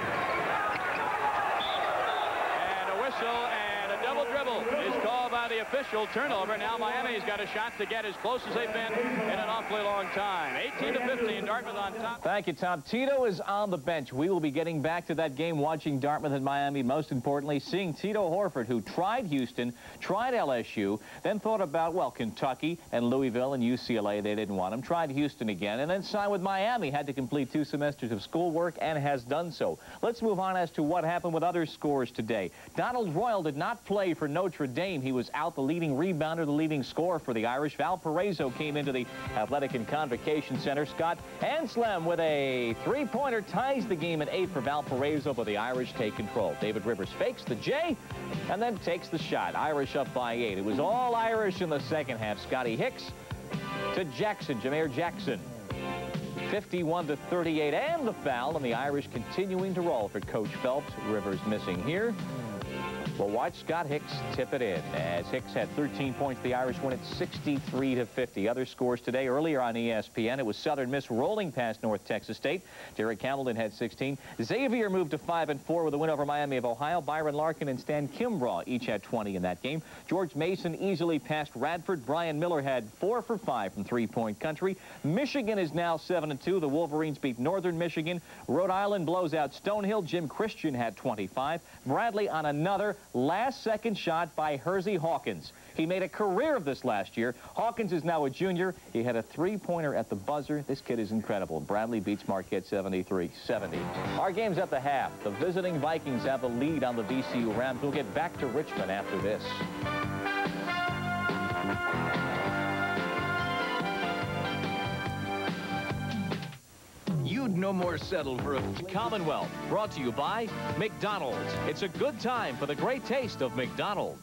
And a whistle and a double dribble is called by the official. Turnover. Now Miami's got a shot to get as close as they've been in an awfully long time. 18 to 15, Dartmouth on top. Thank you, Tom. Tito is on the bench. We will be getting back to that game, watching Dartmouth and Miami. Most importantly, seeing Tito Horford, who tried Houston, tried LSU, then thought about, well, Kentucky and Louisville and UCLA. They didn't want him. Tried Houston again, and then signed with Miami. Had to complete two semesters of schoolwork and has done so. Let's move on as to what happened with other scores today. Donald Royal did not play for Notre Dame. He was out the leading rebounder, the leading scorer for the Irish. Valparaiso came into the Athletic and Convocation Center. Scott Anselem with a three-pointer ties the game at eight for Valparaiso, but the Irish take control. David Rivers fakes the J and then takes the shot. Irish up by eight. It was all Irish in the second half. Scotty Hicks to Jackson, Jameer Jackson. 51 to 38 and the foul and the Irish continuing to roll for Coach Phelps. Rivers missing here. Well, watch Scott Hicks tip it in. As Hicks had 13 points, the Irish won it 63 to 50. Other scores today, earlier on ESPN, it was Southern Miss rolling past North Texas State. Derek Hamilton had 16. Xavier moved to 5 and 4 with a win over Miami of Ohio. Byron Larkin and Stan Kimbrough each had 20 in that game. George Mason easily passed Radford. Brian Miller had 4 for 5 from three-point country. Michigan is now 7 and 2. The Wolverines beat Northern Michigan. Rhode Island blows out Stonehill. Jim Christian had 25. Bradley on another last-second shot by Hersey Hawkins. He made a career of this last year. Hawkins is now a junior. He had a three-pointer at the buzzer. This kid is incredible. Bradley beats Marquette 73-70. Our game's at the half. The visiting Vikings have a lead on the VCU Rams. We'll get back to Richmond after this. No more settle for a Commonwealth. Brought to you by McDonald's. It's a good time for the great taste of McDonald's.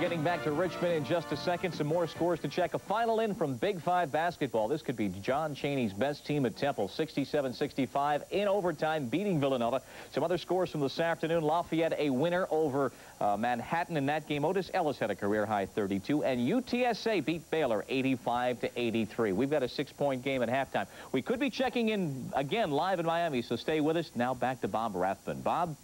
Getting back to Richmond in just a second. Some more scores to check. A final in from Big Five basketball. This could be John Chaney's best team at Temple. 67-65 in overtime, beating Villanova. Some other scores from this afternoon. Lafayette a winner over uh, Manhattan in that game. Otis Ellis had a career-high 32. And UTSA beat Baylor 85 to 83. We've got a six-point game at halftime. We could be checking in again live in Miami, so stay with us. Now back to Bob Rathbun. Bob?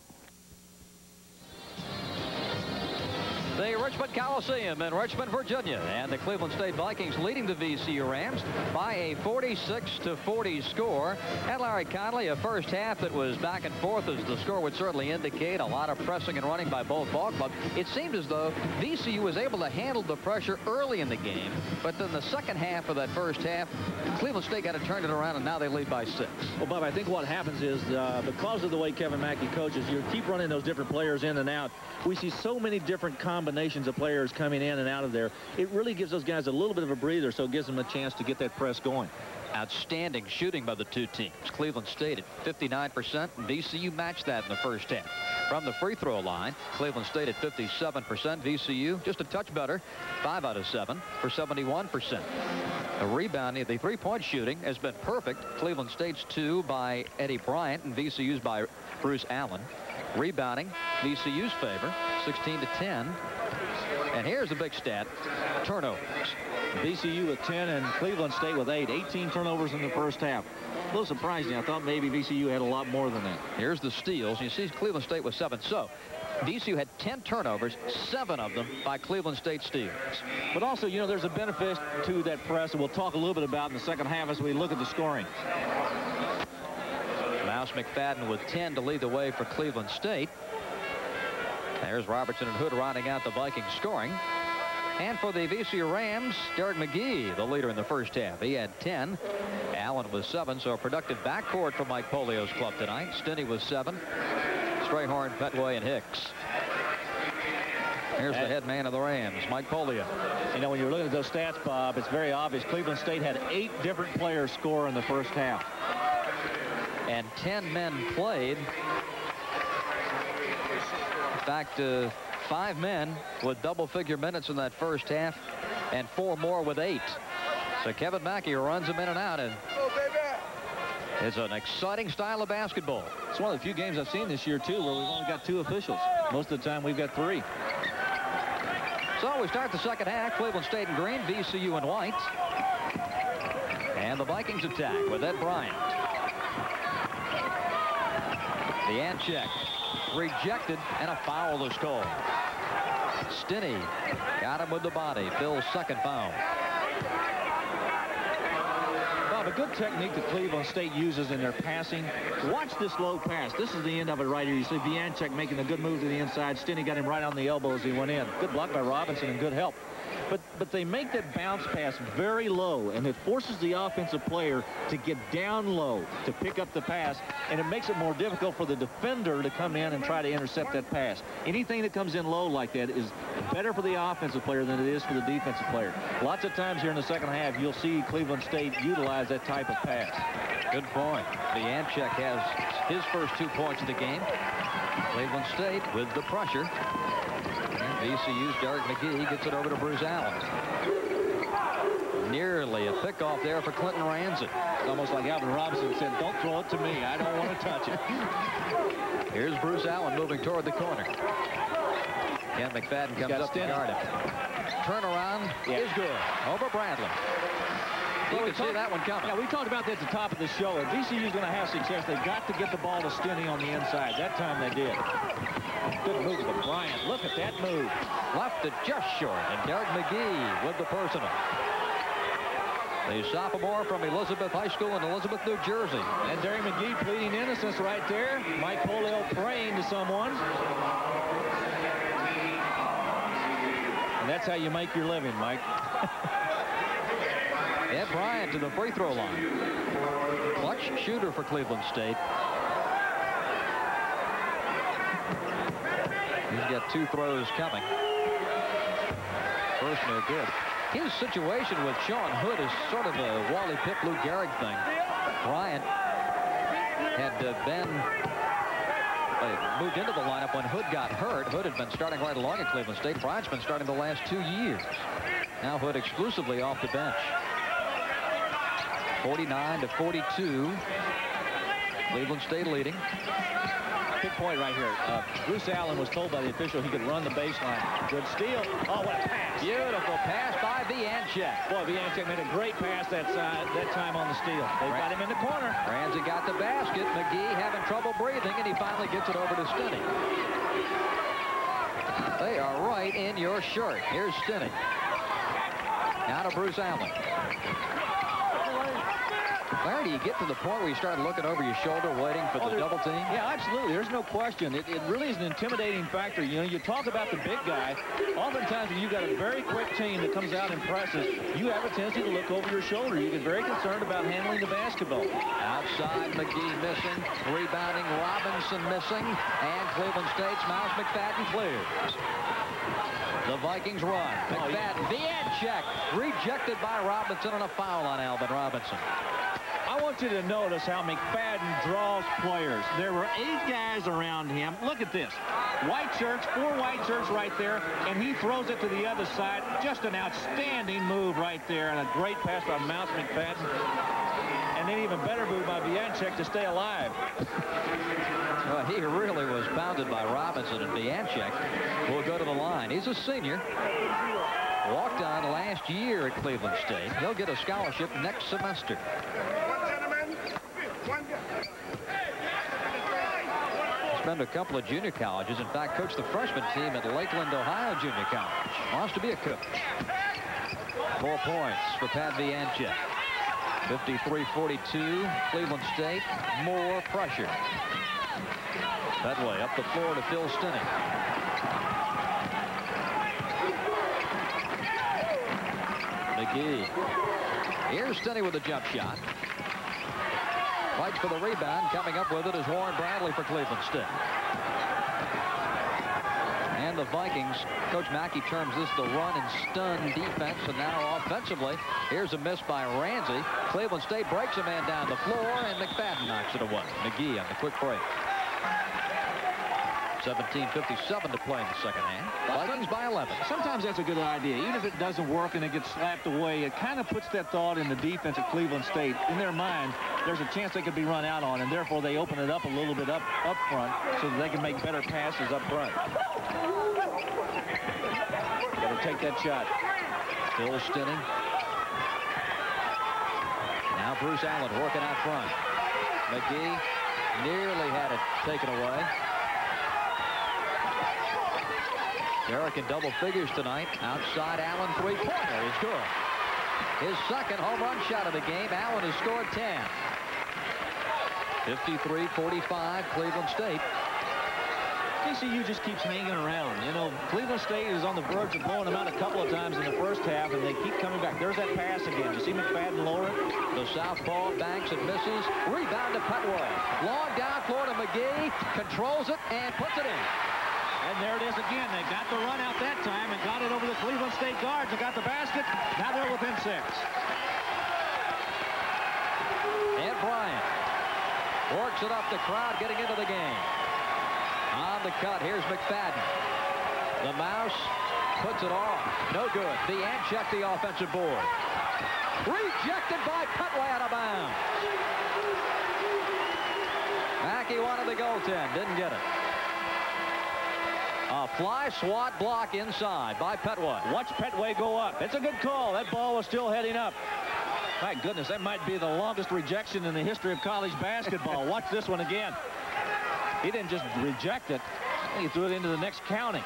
The Richmond Coliseum in Richmond, Virginia, and the Cleveland State Vikings leading the VCU Rams by a 46 to 40 score. And Larry Conley, a first half that was back and forth, as the score would certainly indicate. A lot of pressing and running by both ball clubs. It seemed as though VCU was able to handle the pressure early in the game, but then the second half of that first half, Cleveland State got to turn it around, and now they lead by six. Well, Bob, I think what happens is uh, because of the way Kevin Mackey coaches, you keep running those different players in and out. We see so many different combinations of players coming in and out of there. It really gives those guys a little bit of a breather, so it gives them a chance to get that press going. Outstanding shooting by the two teams. Cleveland State at 59%, and VCU matched that in the first half. From the free throw line, Cleveland State at 57%, VCU just a touch better, 5 out of 7 for 71%. The rebounding, the three-point shooting has been perfect. Cleveland State's two by Eddie Bryant and VCU's by Bruce Allen. Rebounding, VCU's favor, 16 to 10. And here's a big stat, turnovers. VCU with 10 and Cleveland State with 8. 18 turnovers in the first half. A little surprising. I thought maybe VCU had a lot more than that. Here's the steals. You see Cleveland State with seven. So VCU had 10 turnovers, seven of them by Cleveland State Steelers. But also, you know, there's a benefit to that press, and we'll talk a little bit about in the second half as we look at the scoring. Mouse McFadden with 10 to lead the way for Cleveland State. There's Robertson and Hood rounding out the Vikings scoring. And for the VCU Rams, Derek McGee, the leader in the first half. He had 10. Allen was 7, so a productive backcourt for Mike Pollio's club tonight. Stinnie was 7. Strayhorn, Petway, and Hicks. Here's the head man of the Rams, Mike Pollio. You know, when you're looking at those stats, Bob, it's very obvious. Cleveland State had eight different players score in the first half. And 10 men played. Fact, uh, five men with double-figure minutes in that first half, and four more with eight. So Kevin Mackey runs them in and out, and it's an exciting style of basketball. It's one of the few games I've seen this year, too, where we've only got two officials. Most of the time, we've got three. So we start the second half. Cleveland State in green, VCU in white. And the Vikings attack with Ed Bryant. The ant check rejected and a foul is called. Stinnie got him with the body. Phil's second foul. Bob, a good technique that Cleveland State uses in their passing. Watch this low pass. This is the end of it right here. You see Vianchek making a good move to the inside. Stinnie got him right on the elbow as he went in. Good block by Robinson and good help. But, but they make that bounce pass very low, and it forces the offensive player to get down low to pick up the pass, and it makes it more difficult for the defender to come in and try to intercept that pass. Anything that comes in low like that is better for the offensive player than it is for the defensive player. Lots of times here in the second half, you'll see Cleveland State utilize that type of pass. Good point. The Vianchek has his first two points of the game. Cleveland State with the pressure. VCU's Derek McGee he gets it over to Bruce Allen. Nearly a pickoff there for Clinton Ransey. It's almost like Alvin Robinson said, don't throw it to me. I don't want to touch it. [LAUGHS] Here's Bruce Allen moving toward the corner. Ken McFadden comes up to guard him. Turnaround yeah. is good. Over Bradley. You well, can see that one coming. Yeah, we talked about that at the top of the show. If VCU's going to have success, they've got to get the ball to Stinnie on the inside. That time they did. Good move to Bryant. Look at that move. Left it just short. And Derek McGee with the personal. The sophomore from Elizabeth High School in Elizabeth, New Jersey. And Derek McGee pleading innocence right there. Mike Pollio praying to someone. And that's how you make your living, Mike. [LAUGHS] Ed Bryant to the free throw line. Clutch shooter for Cleveland State. He's got two throws coming. First no good. His situation with Shawn Hood is sort of a Wally Pipp, Lou Gehrig thing. Bryant had uh, been uh, moved into the lineup when Hood got hurt. Hood had been starting right along at Cleveland State. Bryant's been starting the last two years. Now Hood exclusively off the bench. 49 to 42. Cleveland State leading. Good point right here. Uh, Bruce Allen was told by the official he could run the baseline. Good steal. Oh, what a pass. Beautiful pass by Vianchek. Boy, Vianchek made a great pass that side, that time on the steal. They got him in the corner. Ransey got the basket. McGee having trouble breathing, and he finally gets it over to Stinnie. They are right in your shirt. Here's Stinnie. Now to Bruce Allen. Where do you get to the point where you start looking over your shoulder waiting for oh, the double team? Yeah, absolutely. There's no question. It, it really is an intimidating factor. You know, you talk about the big guy. Oftentimes when you've got a very quick team that comes out and presses, you have a tendency to look over your shoulder. You get very concerned about handling the basketball. Outside, McGee missing. Rebounding, Robinson missing. And Cleveland State's Miles McFadden clears. The Vikings run. Oh, McFadden, the end check. Rejected by Robinson and a foul on Alvin Robinson. I want you to notice how McFadden draws players. There were eight guys around him. Look at this. White shirts, four white shirts right there, and he throws it to the other side. Just an outstanding move right there, and a great pass by Mouse McFadden. And then even better move by Vianchek to stay alive. [LAUGHS] Well, he really was bounded by Robinson, and Vianchek will go to the line. He's a senior. Walked on last year at Cleveland State. He'll get a scholarship next semester. To a couple of junior colleges. In fact, coached the freshman team at Lakeland, Ohio Junior College. Wants to be a coach. Four points for Pat Vianchek. 53-42, Cleveland State, more pressure. Petway up the floor to Phil Stinnie. McGee. Here's Stinnie with a jump shot. Fights for the rebound. Coming up with it is Warren Bradley for Cleveland State. And the Vikings, Coach Mackey terms this the run and stun defense. And now offensively, here's a miss by Ransey. Cleveland State breaks a man down the floor, and McFadden knocks it away. McGee on the quick break. 17.57 to play in the second half. Vikings by 11. Sometimes that's a good idea. Even if it doesn't work and it gets slapped away, it kind of puts that thought in the defense at Cleveland State. In their mind, there's a chance they could be run out on, and therefore they open it up a little bit up, up front so that they can make better passes up front. Got to take that shot. Phil Stinnie. Now Bruce Allen working out front. McGee nearly had it taken away. Derrick in double figures tonight. Outside Allen three-pointer is good. His second home run shot of the game. Allen has scored 10. 53-45 Cleveland State. VCU just keeps hanging around. You know, Cleveland State is on the verge of blowing them out a couple of times in the first half, and they keep coming back. There's that pass again. You see McFadden lower it? The south southpaw banks and misses. Rebound to Petway. Long down Florida McGee. Controls it and puts it in. And there it is again. They got the run out that time and got it over the Cleveland State guards and got the basket. Now they're within six. And Bryant works it up the crowd getting into the game. On the cut, here's McFadden. The mouse puts it off. No good. The ant check the offensive board. Rejected by Petway out of bounds. Mackey wanted the goaltend. Didn't get it. A fly swat block inside by Petway. Watch Petway go up. It's a good call. That ball was still heading up. My goodness, that might be the longest rejection in the history of college basketball. [LAUGHS] Watch this one again. He didn't just reject it. He threw it into the next county.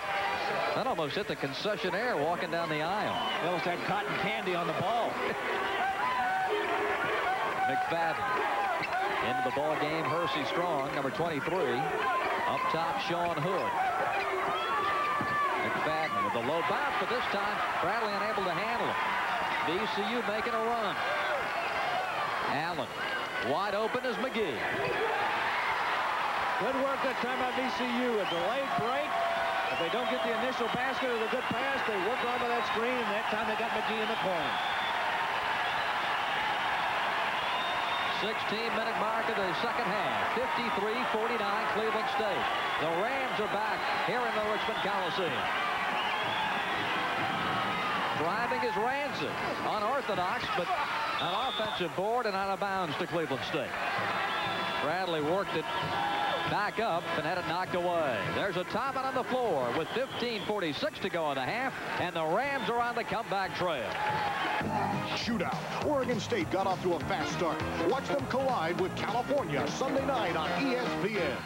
That almost hit the concessionaire walking down the aisle. Almost had cotton candy on the ball. [LAUGHS] McFadden into the ball game. Hersey Strong, number 23. Up top, Shawn Hood. With the low bounce, but this time Bradley unable to handle it. VCU making a run. Allen wide open is McGee. Good work that time by VCU. A delayed break. If they don't get the initial basket or the good pass, they work on that screen, and that time they got McGee in the corner. 16-minute mark of the second half. 53-49 Cleveland State. The Rams are back here in the Richmond Coliseum. Driving is Ransey. Unorthodox, but an offensive board and out of bounds to Cleveland State. Bradley worked it back up and had it knocked away. There's a timeout on the floor with 15.46 to go in the half, and the Rams are on the comeback trail. Shootout. Oregon State got off to a fast start. Watch them collide with California Sunday night on ESPN.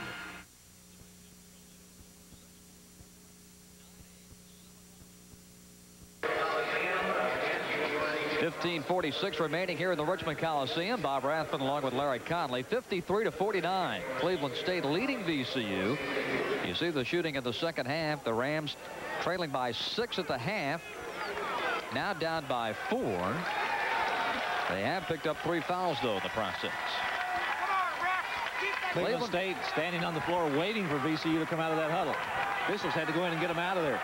15:46 remaining here in the Richmond Coliseum. Bob Rathbun along with Larry Conley. 53 to 49. Cleveland State leading VCU. You see the shooting in the second half. The Rams trailing by six at the half. Now down by four. They have picked up three fouls, though, in the process. Cleveland, State standing on the floor waiting for VCU to come out of that huddle. Officials had to go in and get them out of there.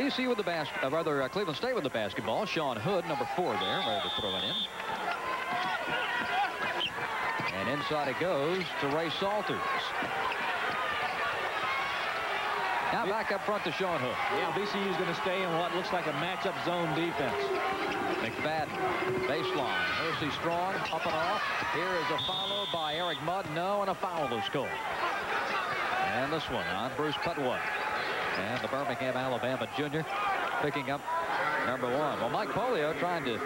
DC with the basket, uh, rather uh, Cleveland State with the basketball. Shawn Hood, number four there, ready to throw it in. And inside it goes to Ray Salters. Now back up front to Shawn Hood. Yeah, VCU is going to stay in what looks like a matchup zone defense. McFadden, baseline. Hersey Strong, up and off. Here is a follow by Eric Mudd. No, and a foul is score. And this one on Bruce Petway. And the Birmingham, Alabama junior picking up number one. Well, Mike Pollio trying to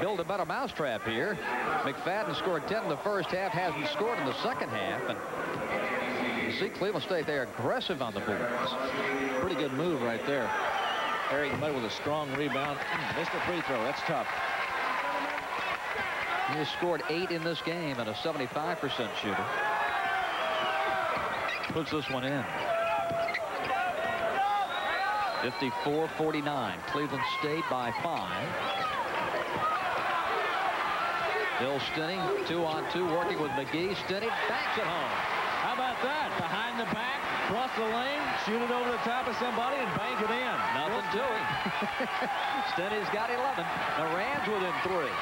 build a better mousetrap here. McFadden scored 10 in the first half, hasn't scored in the second half. And you see Cleveland State, they're aggressive on the boards. Pretty good move right there. Eric Mudd with a strong rebound. Hmm, missed a free throw. That's tough. He has scored eight in this game and a 75% shooter. Puts this one in. 54-49. Cleveland State by five. Bill Stinnie, two on two, working with McGee. Stinnie backs it home. How about that? Behind the back, cross the lane, shoot it over the top of somebody, and bank it in. Nothing to him. [LAUGHS] Stinnie's got 11. The Rams within three.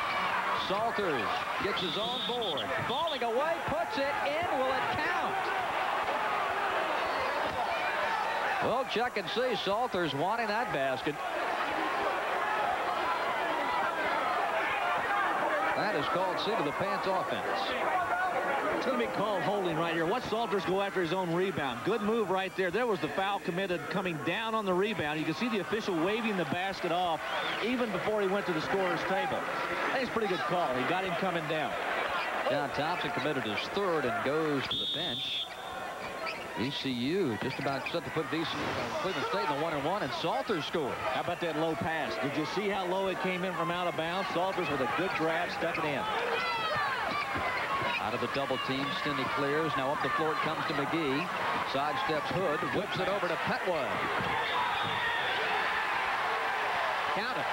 Salters gets his own board. Falling away, puts it in. Will it count? Well, check and see. Salters wanting that basket. That is called seat of the pants offense. It's going to be called holding right here. What Salters go after his own rebound. Good move right there. There was the foul committed coming down on the rebound. You can see the official waving the basket off even before he went to the scorer's table. That's a pretty good call. He got him coming down. John Thompson committed his third and goes to the bench. VCU just about set to put Cleveland State in the one and one, and Salters scored. How about that low pass? Did you see how low it came in from out of bounds? Salters with a good grab, stepping in. Out of the double team, Stinnie clears. Now up the floor it comes to McGee. Sidesteps Hood, whips it over to Petway. Count it.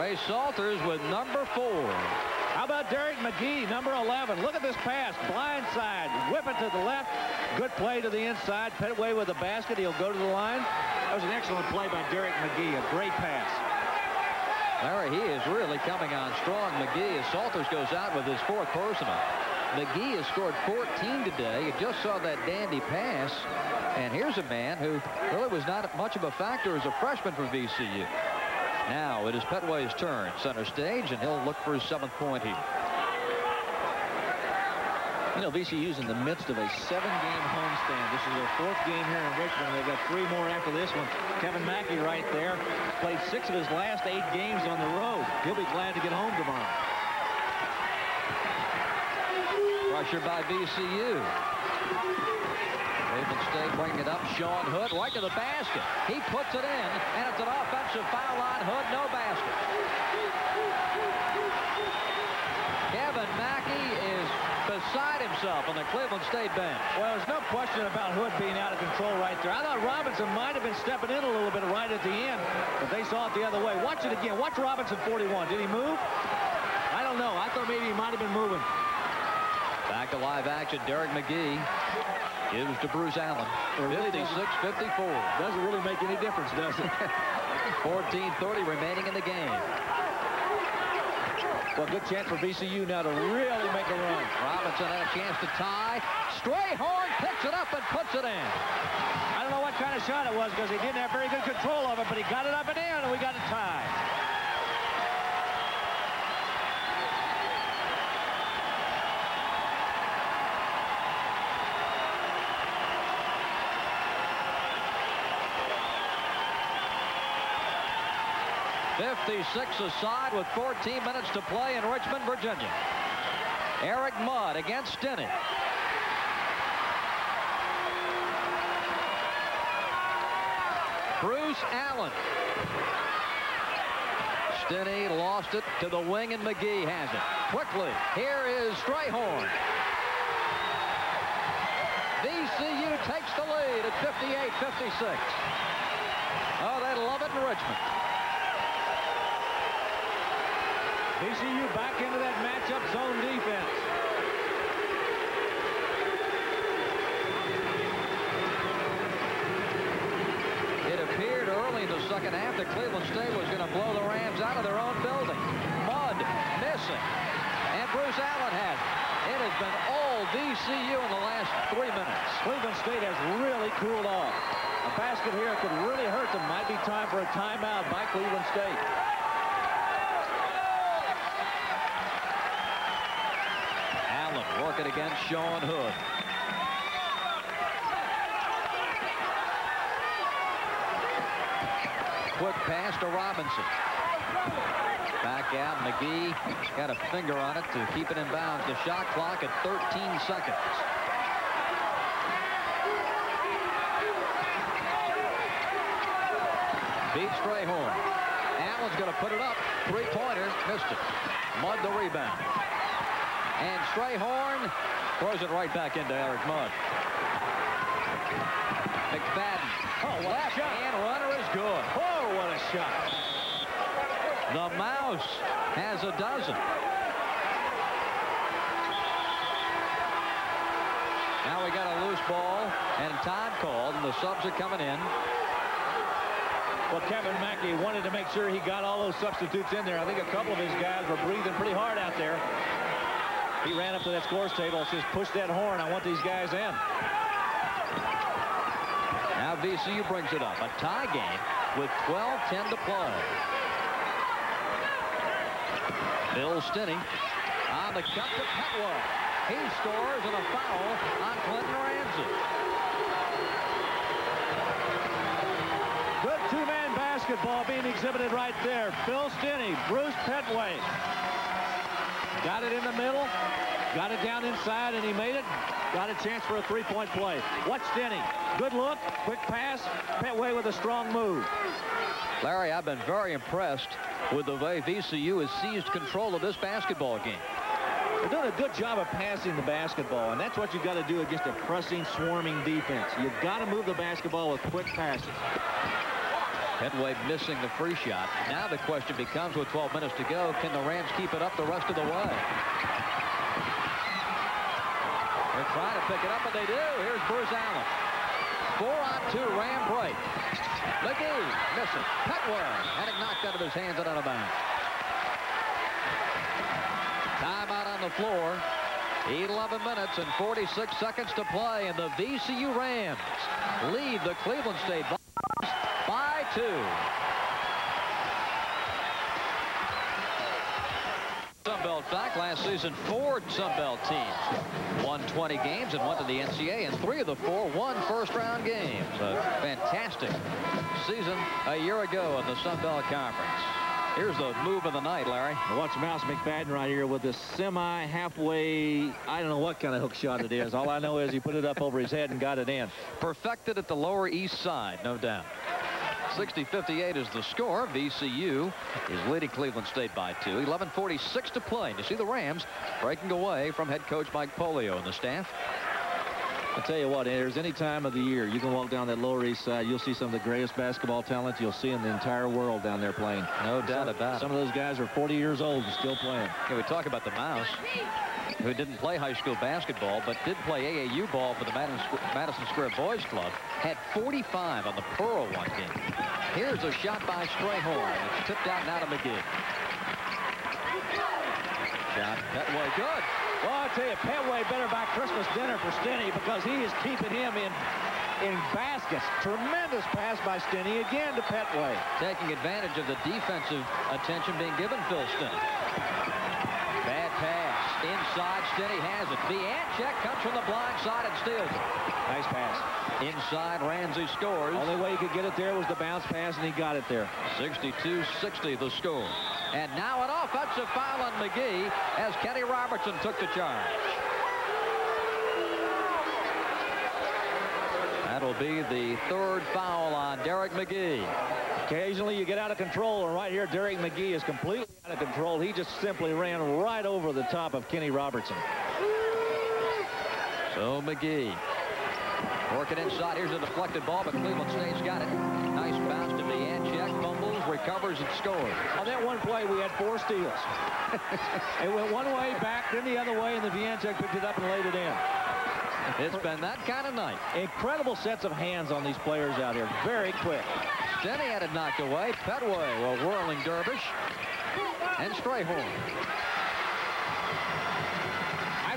Ray Salters with number four. How about Derek McGee, number 11? Look at this pass. Blind side. Whip it to the left. Good play to the inside. Petway with the basket. He'll go to the line. That was an excellent play by Derek McGee. A great pass. Larry, he is really coming on strong. McGee as Salters goes out with his fourth personal. McGee has scored 14 today. You just saw that dandy pass. And here's a man who really was not much of a factor as a freshman for VCU. Now it is Petway's turn, center stage, and he'll look for his seventh point here. You know, VCU's in the midst of a seven-game homestand. This is their fourth game here in Richmond. They've got three more after this one. Kevin Mackey right there played six of his last eight games on the road. He'll be glad to get home tomorrow. Pressure by VCU. Cleveland State bringing it up. Shawn Hood right to the basket. He puts it in, and it's an offensive foul on Hood. No basket. Kevin Mackey is beside himself on the Cleveland State bench. Well, there's no question about Hood being out of control right there. I thought Robinson might have been stepping in a little bit right at the end, but they saw it the other way. Watch it again. Watch Robinson 41. Did he move? I don't know. I thought maybe he might have been moving. Back to live action. Derek McGee gives to Bruce Allen. 56-54. Doesn't really make any difference, does it? [LAUGHS] 14-30 remaining in the game. Well, good chance for VCU now to really make a run. Robinson had a chance to tie. Strayhorn picks it up and puts it in. I don't know what kind of shot it was because he didn't have very good control of it, but he got it up and in, and we got a tie. Fifty-six aside with 14 minutes to play in Richmond, Virginia. Eric Mudd against Stinnie. Bruce Allen. Stinnie lost it to the wing, and McGee has it. Quickly, here is Strayhorn. VCU takes the lead at 58-56. Oh, they love it in Richmond. VCU back into that matchup zone defense. It appeared early in the second half that Cleveland State was going to blow the Rams out of their own building. Mudd missing. And Bruce Allen has it. It has been all VCU in the last three minutes. Cleveland State has really cooled off. A basket here could really hurt them. Might be time for a timeout by Cleveland State. against Shawn Hood. Quick pass to Robinson. Back out, McGee got a finger on it to keep it in bounds. The shot clock at 13 seconds. Beat Strayhorn. Allen's going to put it up. Three-pointer, missed it. Mudd the rebound. And Strayhorn throws it right back into Eric Mudd. McFadden. Oh, what left a shot. hand runner is good. Oh, what a shot. The Mouse has a dozen. Now we got a loose ball and time called, and the subs are coming in. Well, Kevin Mackey wanted to make sure he got all those substitutes in there. I think a couple of his guys were breathing pretty hard out there. He ran up to that scores table and says, push that horn. I want these guys in. Now VCU brings it up. A tie game with 12-10 to play. Bill Stinnie on the cut to Petway. He scores and a foul on Clinton Ransey. Good two-man basketball being exhibited right there. Bill Stinnie, Bruce Petway. Got it in the middle, got it down inside, and he made it. Got a chance for a three-point play. Watch Stinnie. Good look, quick pass. Petway with a strong move. Larry, I've been very impressed with the way VCU has seized control of this basketball game. They're doing a good job of passing the basketball, and that's what you've got to do against a pressing, swarming defense. You've got to move the basketball with quick passes. Petway missing the free shot. Now the question becomes, with 12 minutes to go, can the Rams keep it up the rest of the way? They're trying to pick it up, and they do. Here's Bruce Allen. Four on two, Ram break. McGee missing. Petway had it knocked out of his hands and out of bounds. Timeout on the floor. 11 minutes and 46 seconds to play, and the VCU Rams lead the Cleveland State two. Sunbelt back last season, four Sunbelt teams won 20 games and went to the NCAA, and three of the four won first-round games. A fantastic season a year ago in the Sunbelt Conference. Here's the move of the night, Larry. Watch Mouse McFadden right here with this semi halfway. I don't know what kind of hook shot it is. All I know is he put it up over his head and got it in. Perfected at the Lower East Side, no doubt. 60-58 is the score. VCU is leading Cleveland State by two. 11:46 to play. And you see the Rams breaking away from head coach Mike Pollio and the staff. I'll tell you what, there's any time of the year you can walk down that Lower East Side, you'll see some of the greatest basketball talent you'll see in the entire world down there playing. No doubt some, about it. Some of those guys are 40 years old and still playing. Yeah, we talk about the Mouse, who didn't play high school basketball, but did play AAU ball for the Madison Square Boys Club. Had 45 on the Pearl one game. Here's a shot by Strayhorn. It's tipped out now to McGee. Shot Petway good. Well, I tell you, Petway better buy Christmas dinner for Stinnie because he is keeping him in in baskets. Tremendous pass by Stinnie again to Petway. Taking advantage of the defensive attention being given Phil Stinnie. Bad pass. Inside, Stinnie has it. Vianchek comes from the blind side and steals it. Nice pass. Inside, Ransey scores. Only way he could get it there was the bounce pass, and he got it there. 62-60 the score. And now an offensive foul on McGee as Kenny Robertson took the charge. That'll be the third foul on Derek McGee. Occasionally you get out of control, and right here Derek McGee is completely out of control. He just simply ran right over the top of Kenny Robertson. So McGee working inside. Here's a deflected ball, but Cleveland State's got it. Nice bounce to Vianchek, fumbles, recovers, and scores. On that one play, we had four steals. [LAUGHS] it went one way, back, then the other way, and the Vianchek picked it up and laid it in. It's been that kind of night. Incredible sets of hands on these players out here. Very quick. Denny had it knocked away. Petway, a whirling dervish. And Strayhorn.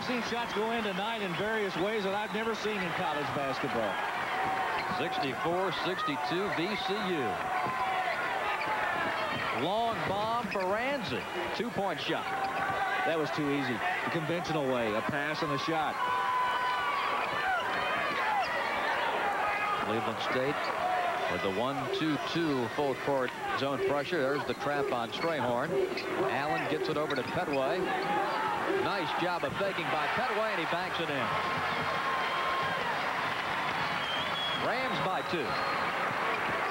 I've seen shots go in tonight in various ways that I've never seen in college basketball. 64-62 VCU. Long bomb for Ransey. Two-point shot. That was too easy. The conventional way, a pass and a shot. Cleveland State with the 1-2-2 two full court zone pressure. There's the trap on Strayhorn. Allen gets it over to Petway. Nice job of faking by Petway, and he banks it in. Rams by two.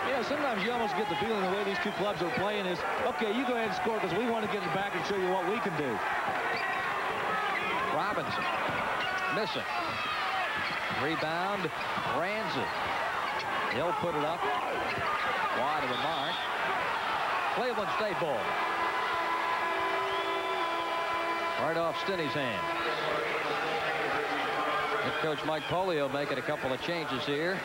Yeah, sometimes you almost get the feeling the way these two clubs are playing is, okay, you go ahead and score because we want to get it back and show you what we can do. Robinson missing. Rebound, Ransey. He'll put it up wide of the mark. Cleveland State ball. Right off Stinnie's hand. Head coach Mike Pollio making a couple of changes here.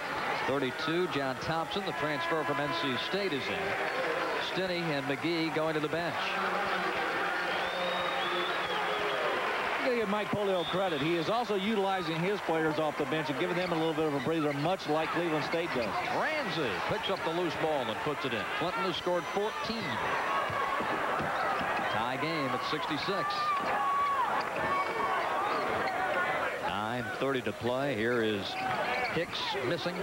32, John Thompson, the transfer from NC State is in. Stinnie and McGee going to the bench. got to give Mike Pollio credit. He is also utilizing his players off the bench and giving them a little bit of a breather, much like Cleveland State does. Ransey picks up the loose ball and puts it in. Clinton has scored 14. At 66. 9.30 to play. Here is Hicks missing.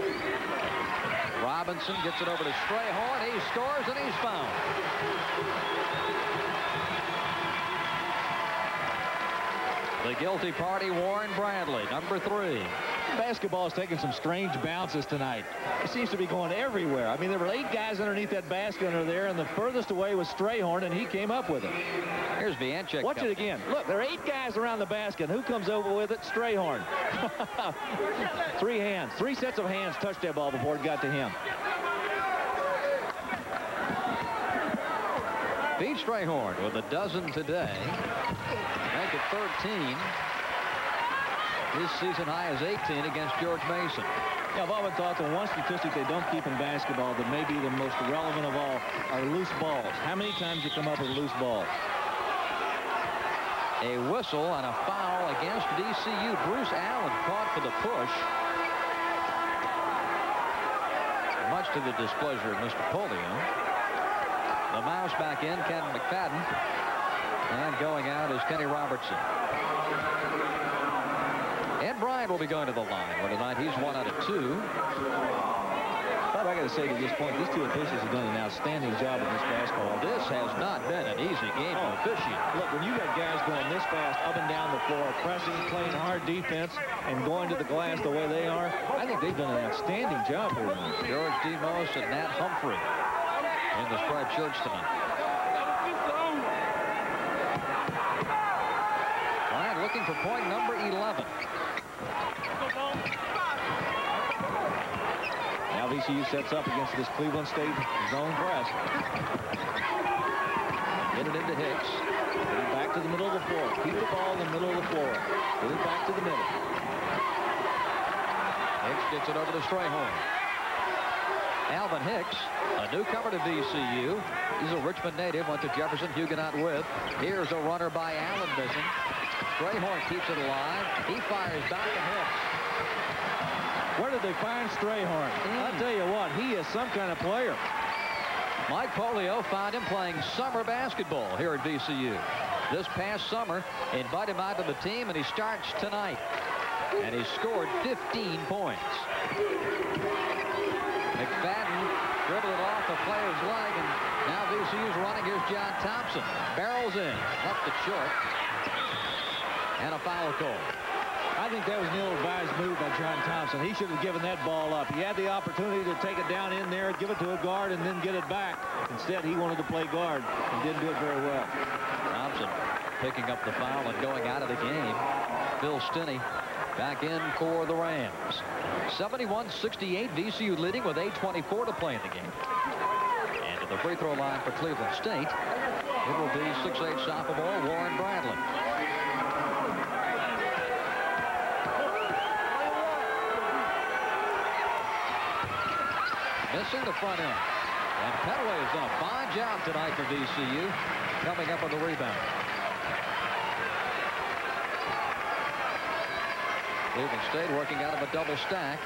Robinson gets it over to Strayhorn. He scores and he's found. The guilty party, Warren Bradley, number three. Basketball is taking some strange bounces tonight. It seems to be going everywhere. I mean, there were eight guys underneath that basket under there, and the furthest away was Strayhorn, and he came up with it. Here's Vianchek. Watch it again. Look, there are eight guys around the basket. Who comes over with it? Strayhorn. [LAUGHS] three hands. Three sets of hands touched that ball before it got to him. Pete Strayhorn with a dozen today. Make it 13. His season high is 18 against George Mason. Yeah, I've always thought the one statistic they don't keep in basketball that may be the most relevant of all are loose balls. How many times you come up with loose balls? A whistle and a foul against VCU. Bruce Allen caught for the push. Much to the displeasure of Mr. Pollio. The mouse back in, Ken McFadden. And going out is Kenny Robertson. Ed Bryant will be going to the line. Well, tonight he's one out of two. But I got to say to this point, these two officials have done an outstanding job in this basketball. This has not been an easy game oh, for officiating. Look, when you got guys going this fast up and down the floor, pressing, playing hard defense, and going to the glass the way they are, I think they've done an outstanding job here. George Demos and Nat Humphrey in the striped shirts tonight. Looking for point number 11. Now VCU sets up against this Cleveland State zone press. Get it into Hicks. Get it back to the middle of the floor. Keep the ball in the middle of the floor. Get it back to the middle. Hicks gets it over to Strayhorn. Alvin Hicks, a newcomer to VCU. He's a Richmond native, went to Jefferson Huguenot with. Here's a runner by Allen missing. Strayhorn keeps it alive. He fires back and hits. Where did they find Strayhorn? Mm. I'll tell you what, he is some kind of player. Mike Pollio found him playing summer basketball here at VCU. This past summer, invited him out to the team, and he starts tonight. And he scored 15 points. McFadden dribbled it off the player's leg, and now VCU's running. Here's John Thompson. Barrels in. Left the short. And a foul call. I think that was an ill-advised move by John Thompson. He should have given that ball up. He had the opportunity to take it down in there, give it to a guard, and then get it back. Instead, he wanted to play guard and didn't do it very well. Thompson picking up the foul and going out of the game. Phil Stinnie back in for the Rams. 71-68, VCU leading with 8.24 to play in the game. And at the free throw line for Cleveland State, it will be 6'8 sophomore Warren Bradley. Missing the front end. And Petway has done a fine job tonight for VCU, coming up on the rebound. Cleveland State working out of a double stack.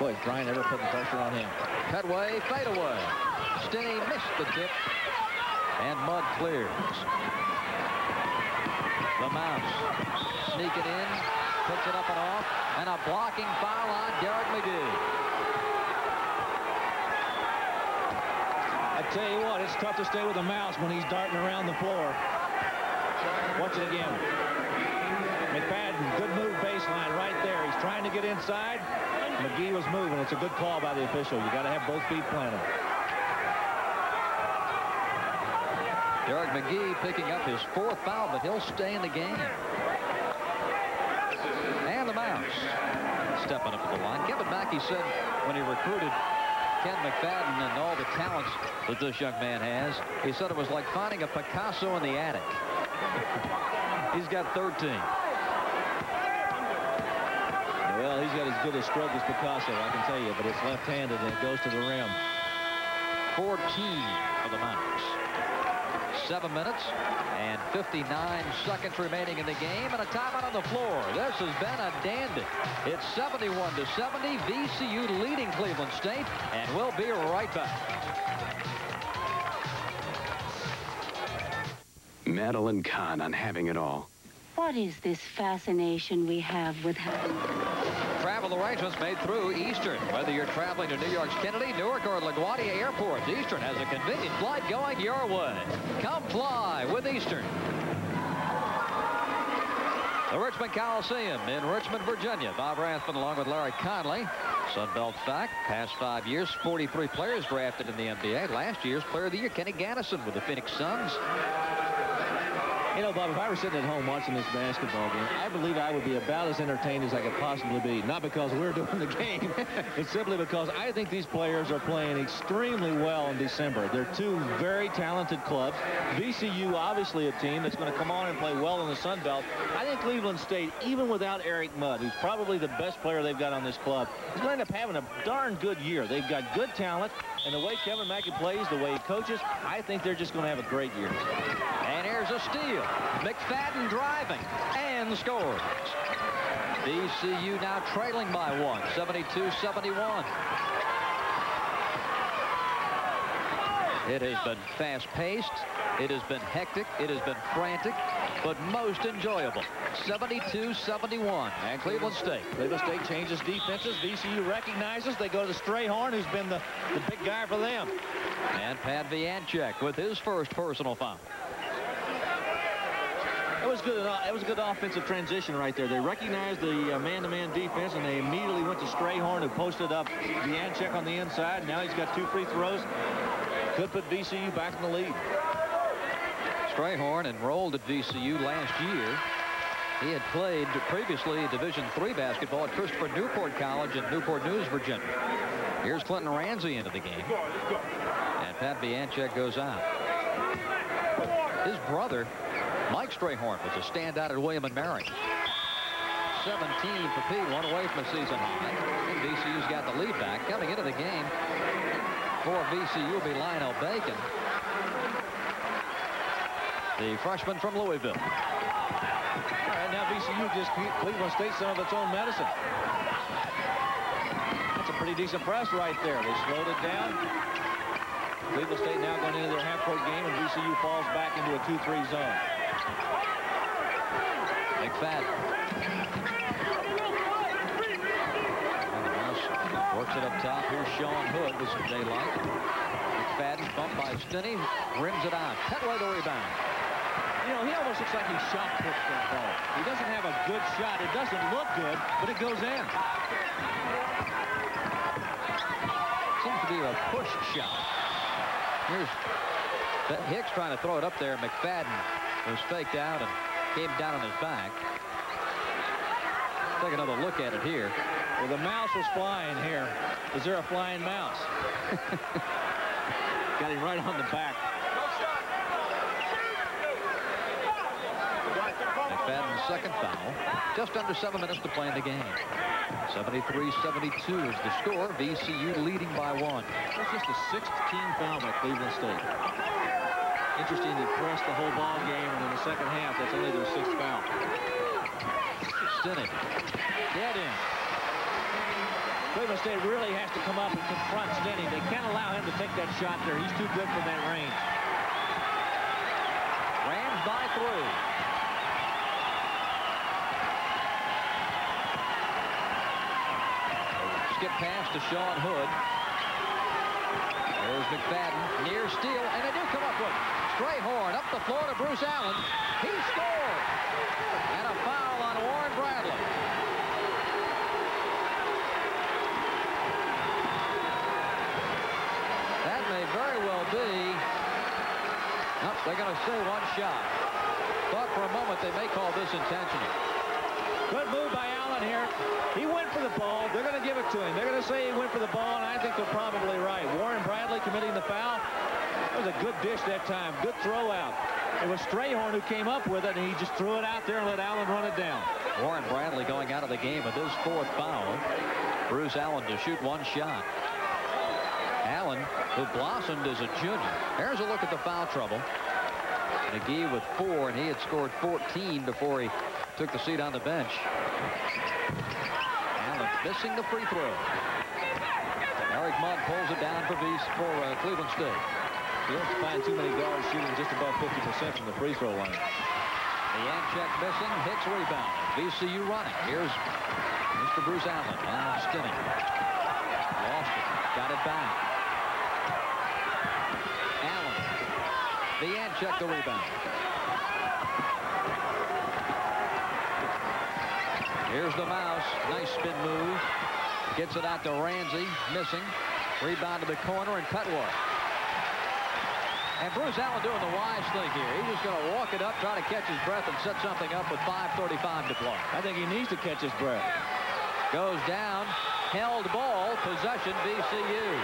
Boy, Bryant ever putting pressure on him. Petway, fade away. Stinnie missed the tip. And Mudd clears. The mouse sneaking in, puts it up and off, and a blocking foul on Derek McGee. Tell you what, it's tough to stay with a mouse when he's darting around the floor. Watch it again. McFadden, good move baseline right there. He's trying to get inside. McGee was moving. It's a good call by the official. You got to have both feet planted. Derek McGee picking up his fourth foul, but he'll stay in the game. And the mouse stepping up to the line. Kevin Mackey said when he recruited Ken McFadden and all the talents that this young man has, he said it was like finding a Picasso in the attic. He's got 13. Well, he's got as good a stroke as Picasso, I can tell you, but it's left-handed and it goes to the rim. 14 for the Mouse. Seven minutes and 59 seconds remaining in the game and a timeout on the floor. This has been a dandy. It's 71 to 70. VCU leading Cleveland State and we'll be right back. Madeline Kahn on having it all. What is this fascination we have with having... Arrangements made through Eastern. Whether you're traveling to New York's Kennedy, Newark, or LaGuardia airports, Eastern has a convenient flight going your way. Come fly with Eastern. The Richmond Coliseum in Richmond, Virginia. Bob Rathbun along with Larry Conley. Sunbelt fact, past five years, 43 players drafted in the NBA. Last year's player of the year, Kenny Gattison with the Phoenix Suns. You know, Bob, if I were sitting at home watching this basketball game, I believe I would be about as entertained as I could possibly be. Not because we're [LAUGHS] doing the game, but simply because I think these players are playing extremely well in December. They're two very talented clubs. VCU, obviously a team that's going to come on and play well in the Sun Belt. I think Cleveland State, even without Eric Mudd, who's probably the best player they've got on this club, is going to end up having a darn good year. They've got good talent, and the way Kevin Mackey plays, the way he coaches, I think they're just going to have a great year. And here's a steal. McFadden driving and scores. VCU now trailing by one, 72-71. It has been fast-paced. It has been hectic. It has been frantic, but most enjoyable. 72-71. And Cleveland State. Cleveland State changes defenses. VCU recognizes. They go to Strayhorn, who's been the, the big guy for them. And Pat Vianchek with his first personal foul. It was good. It was a good offensive transition right there. They recognized the uh, man-to-man -man defense, and they immediately went to Strayhorn, who posted up Vianchek on the inside. Now he's got two free throws. Could put VCU back in the lead. Strayhorn enrolled at VCU last year. He had played previously Division III basketball at Christopher Newport College in Newport News, Virginia. Here's Clinton Ransey into the game. And Pat Vianchek goes out. His brother, Mike Strayhorn, was a standout at William & Mary. 17 for P, one away from a season high. And VCU's got the lead back. Coming into the game for VCU will be Lionel Bacon. The freshman from Louisville. All right, now VCU just Cleveland State some of its own medicine. That's a pretty decent press right there. They slowed it down. Cleveland State now going into their half-court game, and VCU falls back into a 2-3 zone. McFadden. Works it up top. Here's Shawn Hood with some daylight. McFadden bumped by Stinnie. Rims it out. Petway the rebound. You know, he almost looks like he shot puts that ball. He doesn't have a good shot. It doesn't look good, but it goes in. Seems to be a push shot. Here's Hicks trying to throw it up there. McFadden was faked out and came down on his back. Take another look at it here. Well, the mouse was flying here. Is there a flying mouse? [LAUGHS] Got him right on the back. McFadden's second foul. Just under seven minutes to play in the game. 73-72 is the score. VCU leading by one. That's just a sixth team foul by Cleveland State. Interesting, they pressed the whole ball game, and in the second half, that's only their sixth foul. Stinnie. Dead in. Cleveland State really has to come up and confront Stinnie. They can't allow him to take that shot there. He's too good from that range. Rams by three. Skip pass to Shawn Hood. There's McFadden, near steal, and they do come up with it. Strayhorn up the floor to Bruce Allen. He scores! And a foul on Warren Bradley. That may very well be. Nope, they're going to say one shot. Thought for a moment they may call this intentional. Good move the ball. They're going to give it to him. They're going to say he went for the ball, and I think they're probably right. Warren Bradley committing the foul. That was a good dish that time. Good throw out. It was Strayhorn who came up with it, and he just threw it out there and let Allen run it down. Warren Bradley going out of the game with his fourth foul. Bruce Allen to shoot one shot. Allen, who blossomed as a junior. Here's a look at the foul trouble. McGee with four, and he had scored 14 before he took the seat on the bench. Missing the free throw. Eric Mudd pulls it down for, Beast for uh, Cleveland State. You don't find too many guards shooting just above 50% from the free throw line. The Yanchek missing, Hicks rebound. VCU running. Here's Mr. Bruce Allen. Now Stinnie. Lost it. Got it back. Allen. The Yanchek the rebound. Here's the mouse. Nice spin move. Gets it out to Ransey. Missing. Rebound to the corner and Cutwater. And Bruce Allen doing the wise thing here. He's just going to walk it up, try to catch his breath, and set something up with 5.35 to play. I think he needs to catch his breath. Goes down. Held ball. Possession VCU.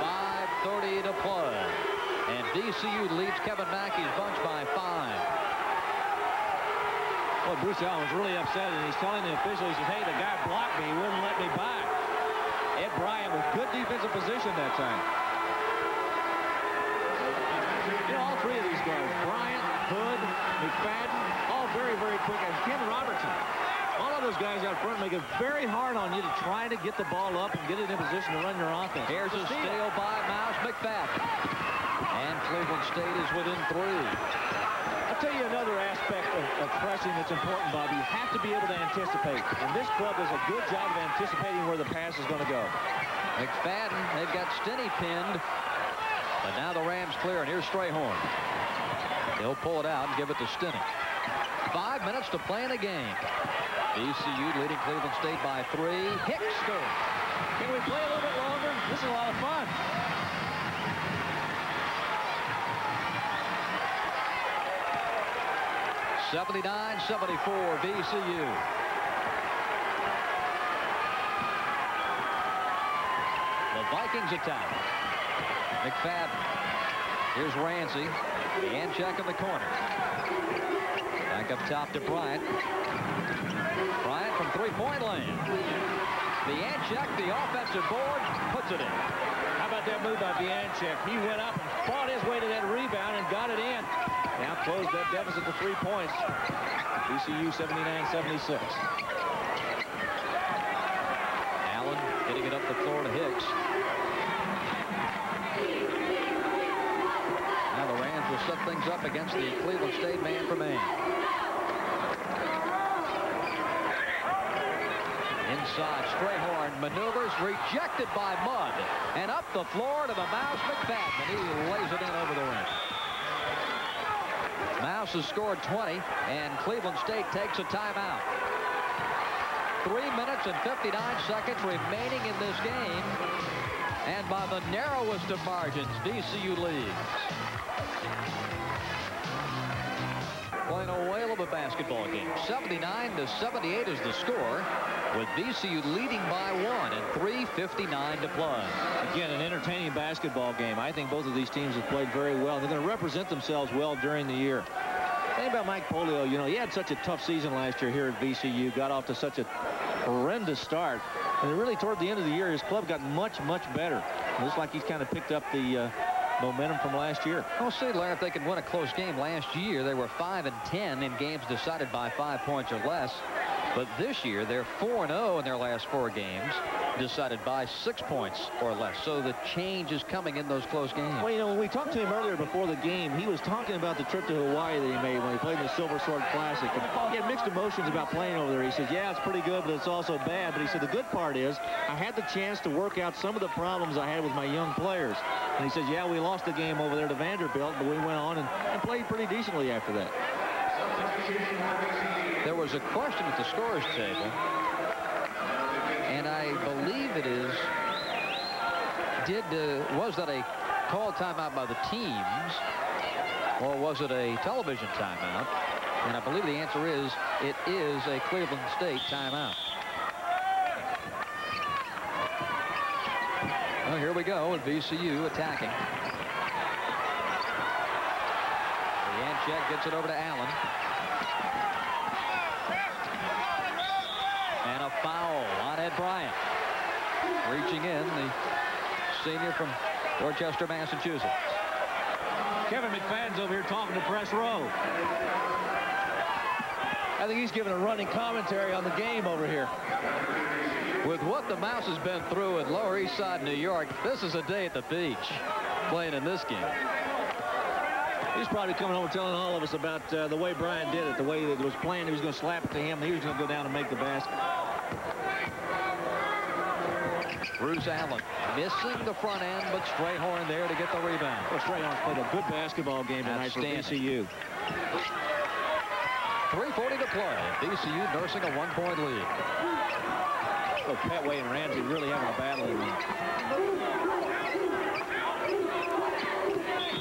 Five thirty to play. And VCU leads Kevin Mackey's bunch by five. Well, Bruce Allen's really upset, and he's telling the official, he says, hey, the guy blocked me. He wouldn't let me by. Ed Bryant with good defensive position that time. You know, all three of these guys, Bryant, Hood, McFadden, all very, very quick. And Ken Robertson. All of those guys out front make it very hard on you to try to get the ball up and get it in position to run your offense. Here's a steal by Mouse McFadden. And Cleveland State is within three. I'll tell you another aspect of, of, pressing that's important, Bobby. You have to be able to anticipate. And this club does a good job of anticipating where the pass is going to go. McFadden, they've got Stinnie pinned. But now the Rams clear, and here's Strayhorn. He'll pull it out and give it to Stinnie. Five minutes to play in the game. VCU leading Cleveland State by three. Hicks scores. Can we play a little bit longer? This is a lot of fun. Seventy-nine, seventy-four, VCU. The Vikings attack. McFadden. Here's Ransey. And check in the corner. Back up top to Bryant. Bryant from three-point land. The Vianchek, the offensive board, puts it in. How about that move by the Vianchek? He went up and fought his way to that rebound and got it in. Now closed that deficit to three points. VCU 79-76. Allen getting it up the floor to Hicks. Now the Rams will set things up against the Cleveland State man for man. Inside, Strayhorn maneuvers, rejected by Mudd. And up the floor to the Mouse McFadden. And he lays it in over the rim. Mouse has scored 20, and Cleveland State takes a timeout. Three minutes and 59 seconds remaining in this game. And by the narrowest of margins, VCU leads. Playing a whale of a basketball game. 79 to 78 is the score, with VCU leading by one and 3.59 to play. Again, an entertaining basketball game. I think both of these teams have played very well. They're going to represent themselves well during the year. About Mike Pollio? You know, he had such a tough season last year here at VCU. Got off to such a horrendous start. And really, toward the end of the year, his club got much, much better. It looks like he's kind of picked up the uh, momentum from last year. I'll say, Larry, if they could win a close game last year, they were 5 and 10 in games decided by five points or less. But this year, they're 4-0 in their last four games. Decided by six points or less. So the change is coming in those close games. Well, you know, when we talked to him earlier before the game, he was talking about the trip to Hawaii that he made when he played in the Silver Sword Classic. And he had mixed emotions about playing over there. He says, yeah, it's pretty good, but it's also bad. But he said the good part is I had the chance to work out some of the problems I had with my young players. And he says, yeah, we lost the game over there to Vanderbilt, but we went on and, and played pretty decently after that. There was a question at the scores table, and I believe it is, did uh, was that a call timeout by the teams, or was it a television timeout? And I believe the answer is it is a Cleveland State timeout. Well, here we go with VCU attacking. Janczek gets it over to Allen. And a foul on Ed Bryant. Reaching in, the senior from Dorchester, Massachusetts. Kevin McFadden's over here talking to press row. I think he's giving a running commentary on the game over here. With what the Mouse has been through in Lower East Side, New York, this is a day at the beach playing in this game. He's probably coming home telling all of us about uh, the way Brian did it, the way that it was planned. He was going to slap it to him. He was going to go down and make the basket. Bruce Allen missing the front end, but Strayhorn there to get the rebound. Well, Strayhorn's played a good basketball game tonight for VCU. 3.40 to play. VCU nursing a one-point lead. Well, Petway and Ransey really having a battle in there.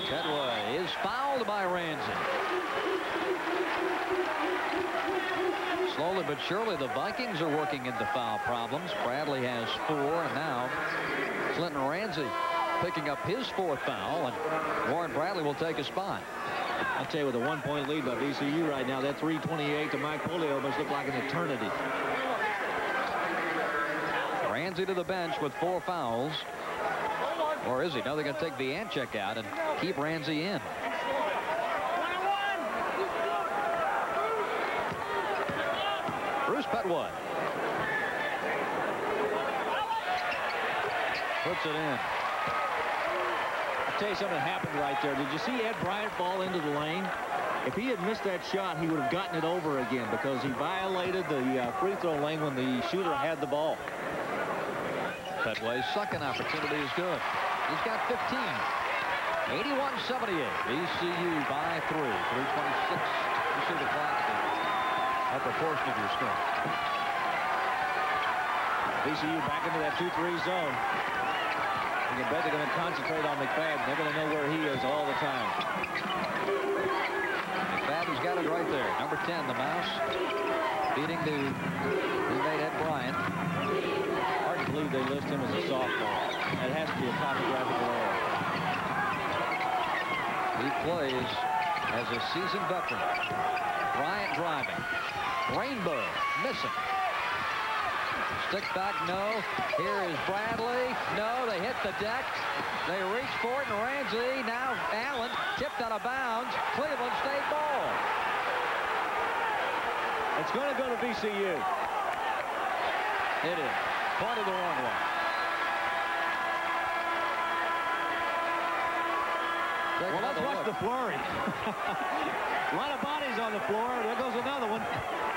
Petway is fouled by Ransey. Slowly but surely, the Vikings are working into foul problems. Bradley has four, and now Clinton Ransey picking up his fourth foul, and Warren Bradley will take a spot. I'll tell you, with a one-point lead by VCU right now, that 328 to Mike Pollio must look like an eternity. Ransey to the bench with four fouls. Or is he? Now they're going to take the Vianchek out and keep Ransey in. Bruce Petway. Puts it in. I'll tell you something happened right there. Did you see Ed Bryant fall into the lane? If he had missed that shot, he would have gotten it over again because he violated the uh, free throw lane when the shooter had the ball. Petway's second opportunity is good. He's got 15. 81-78. VCU by three. 326. You see the clock, the upper portion of your screen. VCU back into that 2-3 zone. You can bet they're going to concentrate on McFadden. They're going to know where he is all the time. McFadden's got it right there. Number 10, the Mouse, beating the teammate Ed Bryant. Hard to believe they list him as a sophomore. That has to be a topographical error. He plays as a seasoned veteran. Bryant driving. Rainbow missing. Stick back, no. Here is Bradley. No, they hit the deck. They reach for it, and Ransey, now Allen, tipped out of bounds. Cleveland State ball. It's going to go to VCU. It is. Pointed the wrong way. Well, let's watch the flurry. [LAUGHS] a lot of bodies on the floor. There goes another one.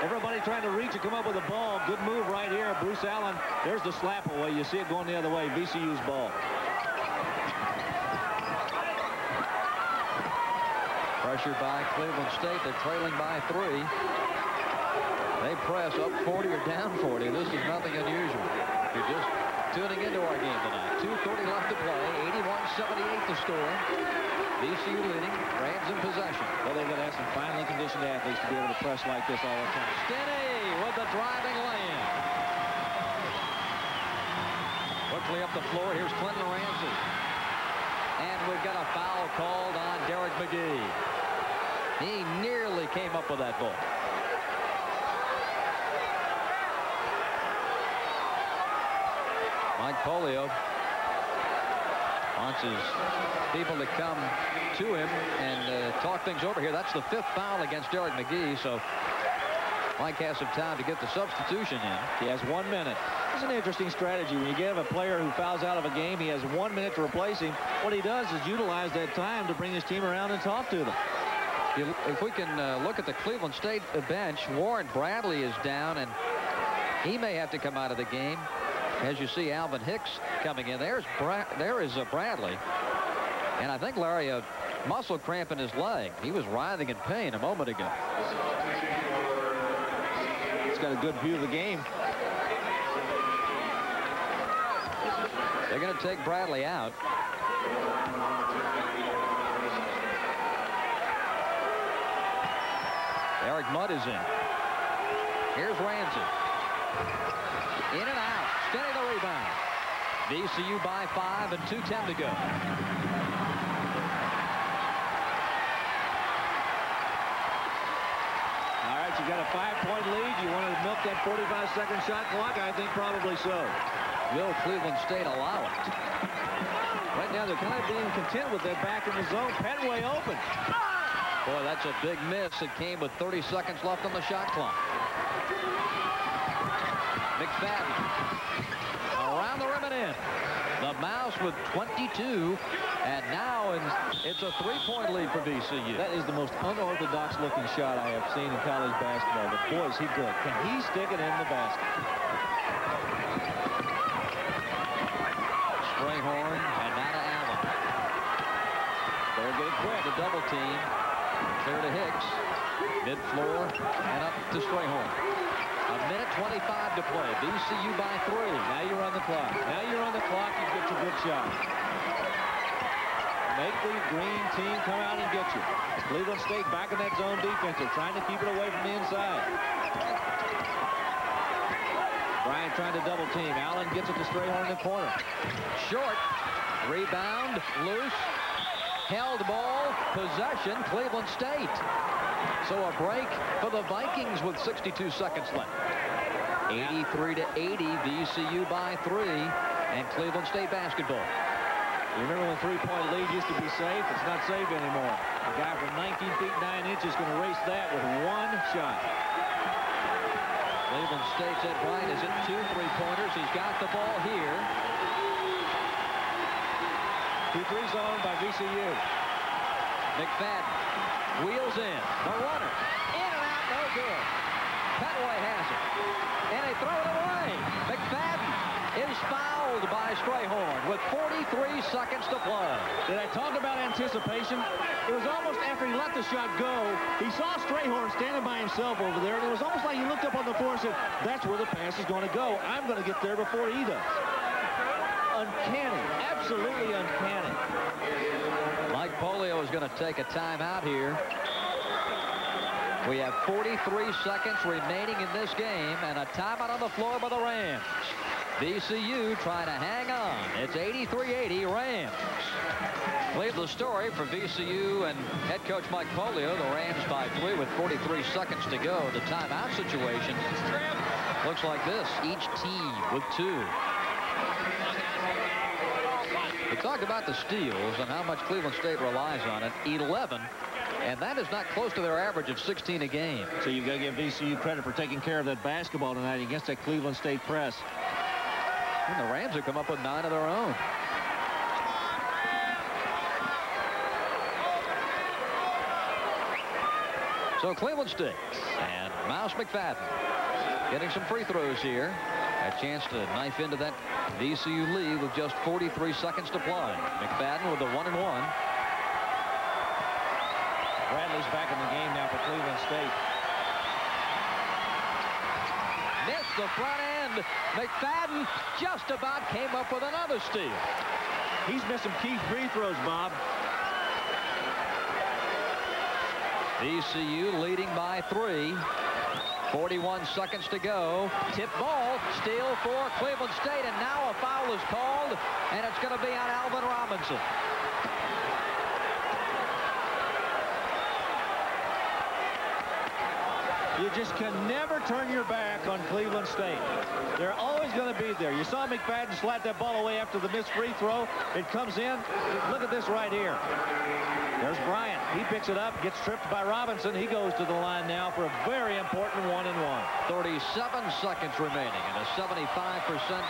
Everybody trying to reach and come up with a ball. Good move right here. Bruce Allen. There's the slap away. You see it going the other way. VCU's ball. Pressure by Cleveland State. They're trailing by three. They press up 40 or down 40. This is nothing unusual. You're just tuning into our game tonight. 2.30 left to play. 81-78 the score. VCU leading. Rams in possession. Well, they're going to have some finely conditioned athletes to be able to press like this all the time. Stinnie with the driving lane. Quickly up the floor. Here's Clinton Ransey. And we've got a foul called on Derek McGee. He nearly came up with that ball. Mike Pollio wants his people to come to him and uh, talk things over here. That's the fifth foul against Derek McGee, so Mike has some time to get the substitution in. He has one minute. It's an interesting strategy. When you give a player who fouls out of a game, he has one minute to replace him. What he does is utilize that time to bring his team around and talk to them. If we can uh, look at the Cleveland State bench, Warren Bradley is down, and he may have to come out of the game. As you see Alvin Hicks coming in, there's Bra there is Bradley. And I think Larry, a muscle cramp in his leg. He was writhing in pain a moment ago. He's got a good view of the game. They're going to take Bradley out. Eric Mudd is in. Here's Ransey. In and out. Steady the rebound. VCU by five and 2.10 to go. All right, you got a five-point lead. You want to milk that 45-second shot clock? I think probably so. Will Cleveland State allow it? Right now, they're kind of being content with that back in the zone. Petway open. Boy, that's a big miss. It came with 30 seconds left on the shot clock. McFadden around the rim and in. With 22, and now it's a three-point lead for VCU. That is the most unorthodox looking shot I have seen in college basketball, but boy, is he good. Can he stick it in the basket? Strayhorn and to Allen. They'll get it quick. The double team. Clear to Hicks. Mid-floor and up to Strayhorn. Minute 25 to play. VCU by three. Now you're on the clock. Now you're on the clock. You get your good shot. Make the green team come out and get you. Cleveland State back in that zone defense. They're trying to keep it away from the inside. Bryant trying to double team. Allen gets it to Strayhorn in the corner. Short. Rebound. Loose. Held ball. Possession. Cleveland State. So a break for the Vikings with 62 seconds left. 83 to 80. VCU by three. And Cleveland State basketball. You remember when three-point lead used to be safe? It's not safe anymore. A guy from 19 feet 9 inches going to race that with one shot. Cleveland State's Ed Bryant is at two three-pointers. He's got the ball here. 2-3 zone by VCU. McFadden wheels in. The runner. In and out, no good. Petway has it. And they throw it away. McFadden is fouled by Strayhorn with 43 seconds to play. Did I talk about anticipation? It was almost after he let the shot go, he saw Strayhorn standing by himself over there, and it was almost like he looked up on the floor and said, that's where the pass is going to go. I'm going to get there before he does. Uncanny. Absolutely uncanny. Mike Pollio is going to take a timeout here. We have 43 seconds remaining in this game and a timeout on the floor by the Rams. VCU trying to hang on. It's 83-80 Rams. Leave the story for VCU and head coach Mike Pollio. The Rams by three with 43 seconds to go. The timeout situation looks like this. Each team with two. We talked about the steals and how much Cleveland State relies on it. 11. And that is not close to their average of 16 a game. So you've got to give VCU credit for taking care of that basketball tonight against that Cleveland State press. And the Rams have come up with nine of their own. So Cleveland State and Mouse McFadden getting some free throws here. A chance to knife into that VCU lead with just 43 seconds to play. McFadden with the one and one. Bradley's back in the game now for Cleveland State. Missed the front end. McFadden just about came up with another steal. He's missed some key free throws, Bob. VCU leading by three. 41 seconds to go. Tip ball, steal for Cleveland State, and now a foul is called, and it's going to be on Alvin Robinson. You just can never turn your back on Cleveland State. They're always going to be there. You saw McFadden slat that ball away after the missed free throw. It comes in. Look at this right here. There's Bryant. He picks it up, gets tripped by Robinson. He goes to the line now for a very important one and one. 37 seconds remaining and a 75%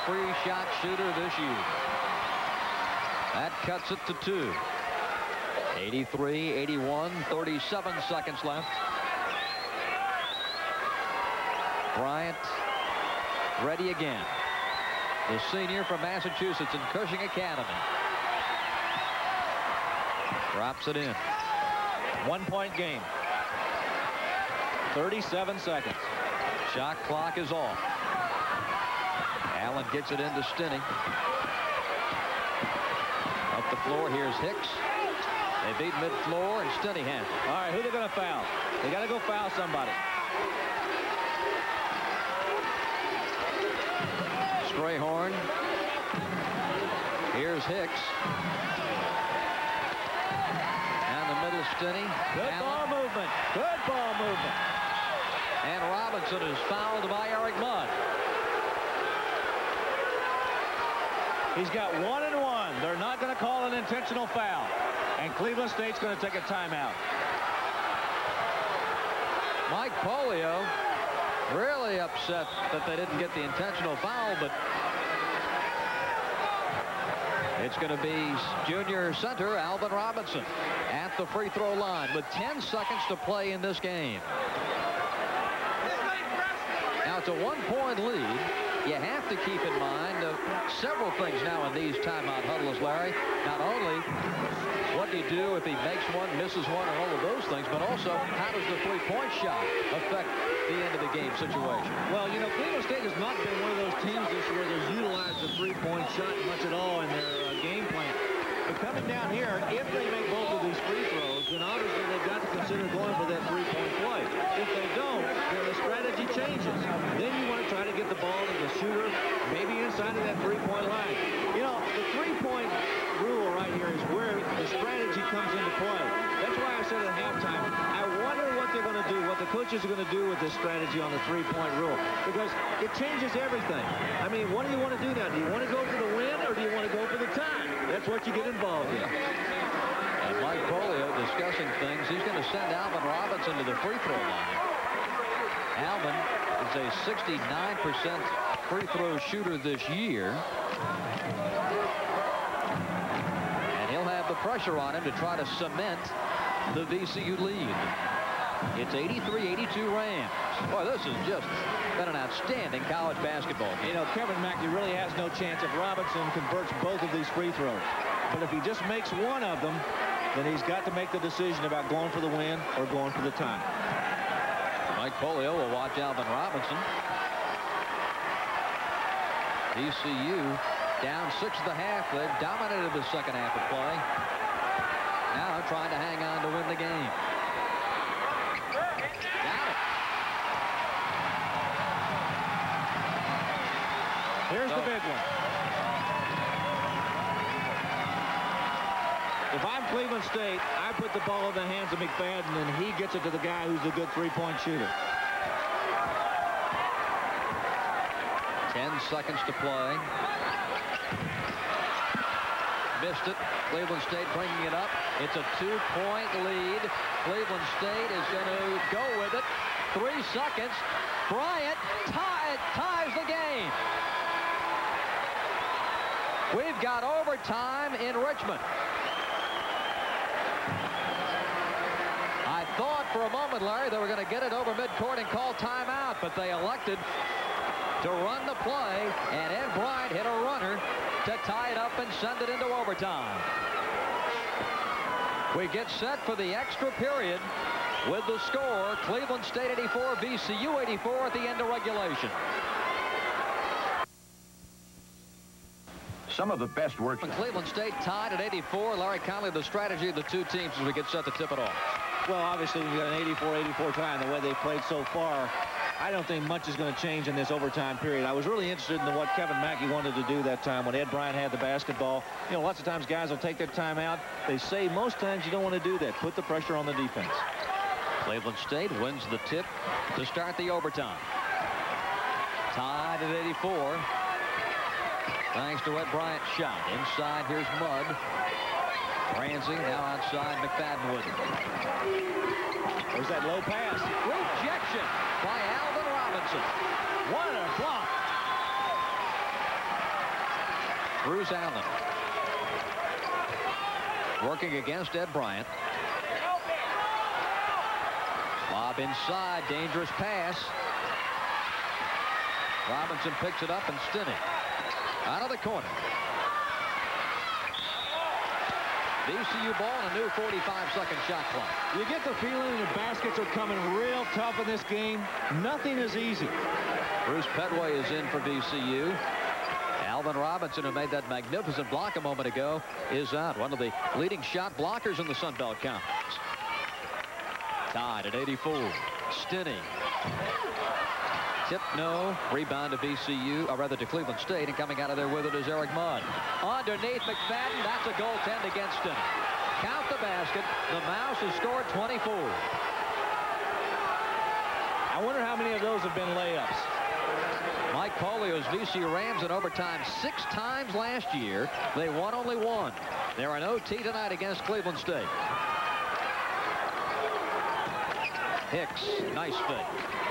free shot shooter this year. That cuts it to two. 83, 81, 37 seconds left. Bryant ready again. The senior from Massachusetts in Cushing Academy. Drops it in. One-point game. 37 seconds. Shot clock is off. Allen gets it into Stinnie. Up the floor, here's Hicks. They beat mid-floor, and Stinnie has it. All right, who they going to foul? They got to go foul somebody. Strayhorn. Here's Hicks. And the middle, Stinnie. Good Allen. ball movement. Good ball movement. And Robinson is fouled by Eric Mudd. He's got one and one. They're not going to call an intentional foul. And Cleveland State's going to take a timeout. Mike Pollio really upset that they didn't get the intentional foul, but it's going to be junior center Alvin Robinson at the free throw line with 10 seconds to play in this game. Now it's a one-point lead. You have to keep in mind uh, several things now in these timeout huddles, Larry. Not only what do you do if he makes one, misses one, or all of those things, but also how does the three-point shot affect the end of the game situation? Well, you know, Cleveland State has not been one of those teams this year that's utilized the three-point shot much at all in their uh, game plan. But coming down here, if they make both of these free throws, then obviously they've got to consider going for that three-point play. If they don't, then the strategy changes. Then you want to try to get the ball to the shooter, maybe inside of that three-point line. You know, the three-point rule right here is where the strategy comes into play. That's why I said at halftime, I they're going to do, what the coaches are going to do with this strategy on the three-point rule, because it changes everything. I mean, what do you want to do now? Do you want to go for the win, or do you want to go for the tie? That's what you get involved in. And Mike Pollio discussing things. He's going to send Alvin Robinson to the free throw line. Alvin is a 69% free throw shooter this year. And he'll have the pressure on him to try to cement the VCU lead. It's 83-82 Rams. Boy, this has just been an outstanding college basketball game. You know, Kevin Mackey really has no chance if Robinson converts both of these free throws. But if he just makes one of them, then he's got to make the decision about going for the win or going for the tie. Mike Pollio will watch Alvin Robinson. VCU down six at the half. They've dominated the second half of play. Now trying to hang on to win the game. Got it. Here's the big one. If I'm Cleveland State, I put the ball in the hands of McFadden, and he gets it to the guy who's a good three-point shooter. 10 seconds to play. Missed it. Cleveland State bringing it up. It's a two-point lead. Cleveland State is going to go with it. Three seconds. Bryant tie, ties the game. We've got overtime in Richmond. I thought for a moment, Larry, they were going to get it over midcourt and call timeout, but they elected to run the play, and Ed Bryant hit a runner to tie it up and send it into overtime. We get set for the extra period with the score, Cleveland State 84, VCU 84 at the end of regulation. Some of the best work. And Cleveland State tied at 84. Larry Conley, the strategy of the two teams as we get set to tip it off. Well, obviously, we've got an 84-84 tie and the way they've played so far, I don't think much is going to change in this overtime period. I was really interested in what Kevin Mackey wanted to do that time when Ed Bryant had the basketball. You know, lots of times guys will take their time out. They say most times you don't want to do that. Put the pressure on the defense. Cleveland State wins the tip to start the overtime. Tied at 84. Thanks to Ed Bryant's shot. Inside, here's Mudd. Ransey now outside McFadden with it. There's that low pass. Rejection by Alvin Robinson. What a block. Bruce Allen. Working against Ed Bryant. Lob inside. Dangerous pass. Robinson picks it up and Stinnie out of the corner. VCU ball and a new 45-second shot clock. You get the feeling the baskets are coming real tough in this game. Nothing is easy. Bruce Petway is in for VCU. Alvin Robinson, who made that magnificent block a moment ago, is out. One of the leading shot blockers in the Sun Belt Conference. Tied at 84. Stinnie Tip no. Rebound to VCU, or rather to Cleveland State, and coming out of there with it is Eric Mudd. Underneath McFadden, that's a goaltend against him. Count the basket. The Mouse has scored 24. I wonder how many of those have been layups. Mike Pollio's VCU Rams in overtime six times last year. They won only one. They're an OT tonight against Cleveland State. Hicks, nice fit.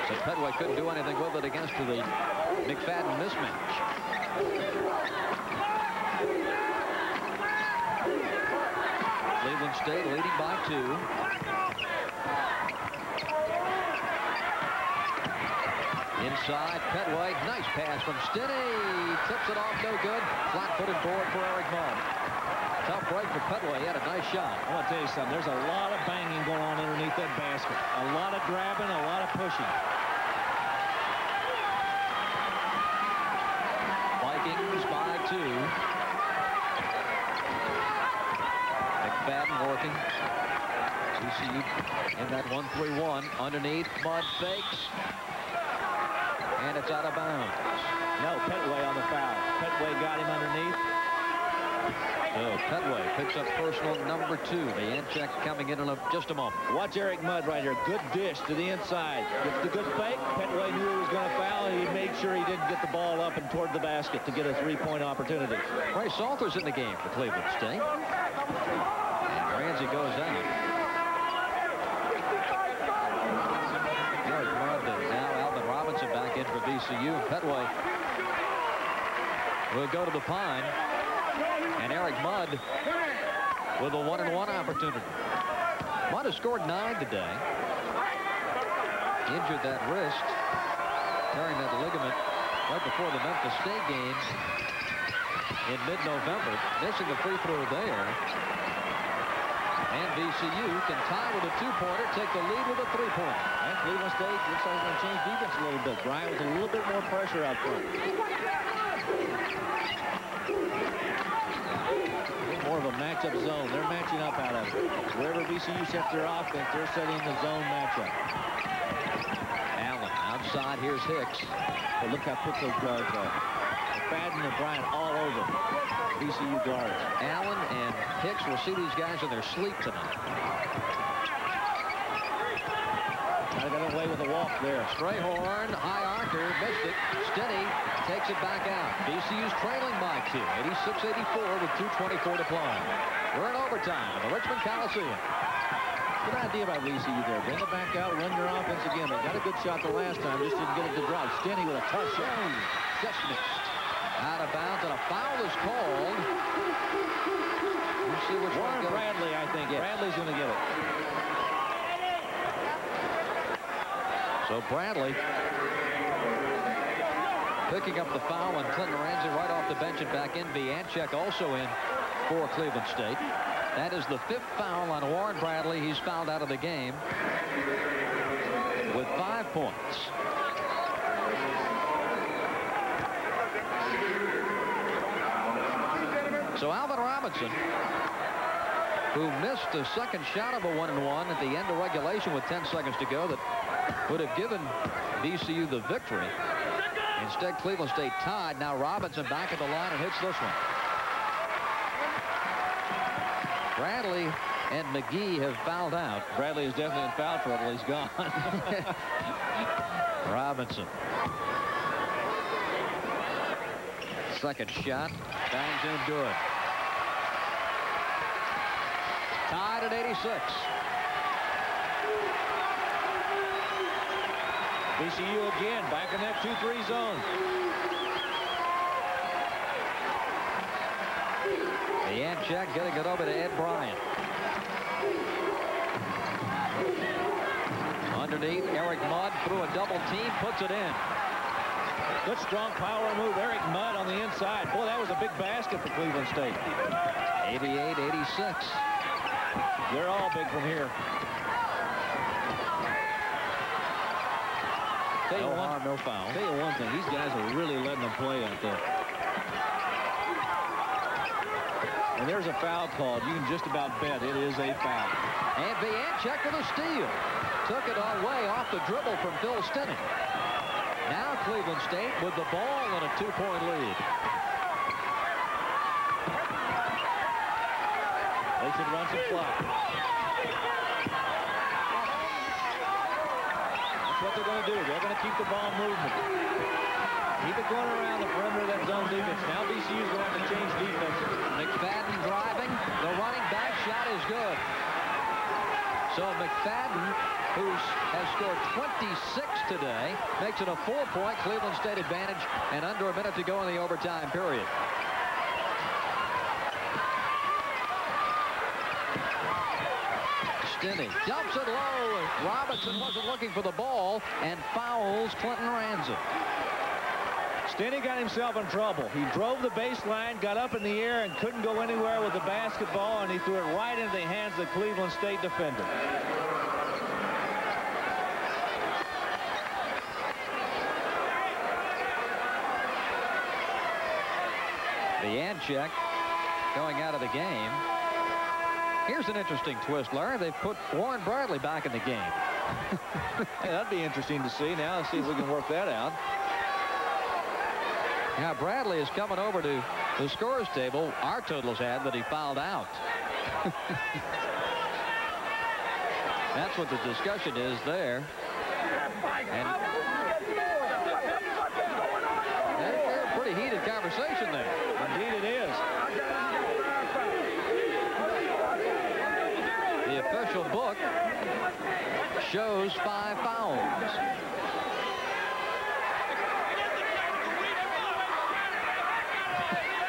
So Petway couldn't do anything with it against the McFadden mismatch. Cleveland State leading by two. Inside, Petway, nice pass from Stinnie. Tips it off, no good. Flat-footed board for Eric Mudd. Tough break for Petway. He had a nice shot. I want to tell you something. There's a lot of banging going on underneath that basket. A lot of grabbing, a lot of pushing. Vikings by two. McFadden working. VCU in that 1-3-1. Underneath, Mudd fakes. And it's out of bounds. No, Petway on the foul. Petway got him underneath. So Petway picks up personal number two. The end check coming in in a, just a moment. Watch Eric Mudd right here. Good dish to the inside. Gets the good fake. Petway knew he was going to foul. He made sure he didn't get the ball up and toward the basket to get a three-point opportunity. Ray Salter's in the game for Cleveland State. And Ransey goes out. Eric Mudd and now Alvin Robinson back in for VCU. Petway will go to the pine. And Eric Mudd with a one-and-one opportunity. Mudd has scored nine today. Injured that wrist, tearing that ligament right before the Memphis State game in mid-November, missing the free throw there. And VCU can tie with a two-pointer, take the lead with a three-pointer. And Cleveland State looks like they're going to change defense a little bit. Bryant with a little bit more pressure out front. More of a matchup zone. They're matching up out of it. Wherever VCU sets their offense, they're setting the zone matchup. Allen outside. Here's Hicks. But look how quick those guards are. McFadden and Bryant all over VCU guards. Allen and Hicks will see these guys in their sleep tonight. Gotta get away with a walk there. Strayhorn, high archer, missed it. Steady, takes it back out. VCU's trailing by two, 86-84 with 2.24 to play. We're in overtime at the Richmond Coliseum. Good idea by VCU there. Bring it back out, run your offense again. They got a good shot the last time, just didn't get it to drop. Stinnie with a tough shot. Just missed. Out of bounds, and a foul is called. Let's see which Warren one. Bradley, I think. Bradley's going to get it. So Bradley picking up the foul and Clinton Ransey right off the bench and back in. Vianchek also in for Cleveland State. That is the fifth foul on Warren Bradley. He's fouled out of the game with five points. So Alvin Robinson, who missed the second shot of a one-and-one at the end of regulation with 10 seconds to go that would have given VCU the victory. Instead, Cleveland State tied. Now Robinson back at the line and hits this one. Bradley and McGee have fouled out. Bradley is definitely in foul trouble. He's gone. [LAUGHS] Robinson. Second shot. Bangs in good. Tied at 86. VCU again back in that 2-3 zone. The hand check getting it over to Ed Bryant. Underneath, Eric Mudd through a double team, puts it in. Good strong power move. Eric Mudd on the inside. Boy, that was a big basket for Cleveland State. 88-86. They're all big from here. Tell no one, harm, no foul. Tell you one thing, these guys are really letting them play out there. And there's a foul called. You can just about bet it is a foul. And Vianchek with a steal. Took it away off the dribble from Phil Stinnie. Now Cleveland State with the ball and a two-point lead. They should run some clock. That's what they're going do. They're going to keep the ball moving. Keep it going around the perimeter of that zone defense. Now VCU's going to have to change defense. McFadden driving. The running back shot is good. So McFadden, who has scored 26 today, makes it a four-point Cleveland State advantage and under a minute to go in the overtime period. Stinnie dumps it low. Robinson wasn't looking for the ball and fouls Clinton Ransey. Stinnie got himself in trouble. He drove the baseline, got up in the air, and couldn't go anywhere with the basketball, and he threw it right into the hands of the Cleveland State defender. Vianchek going out of the game. Here's an interesting twist, Larry. They've put Warren Bradley back in the game. [LAUGHS] hey, that'd be interesting to see. Now let's see if we can work that out. Now Bradley is coming over to the scores table. Our totals had that he fouled out. [LAUGHS] That's what the discussion is there. And a pretty heated conversation there. Indeed it is. The official book shows five fouls.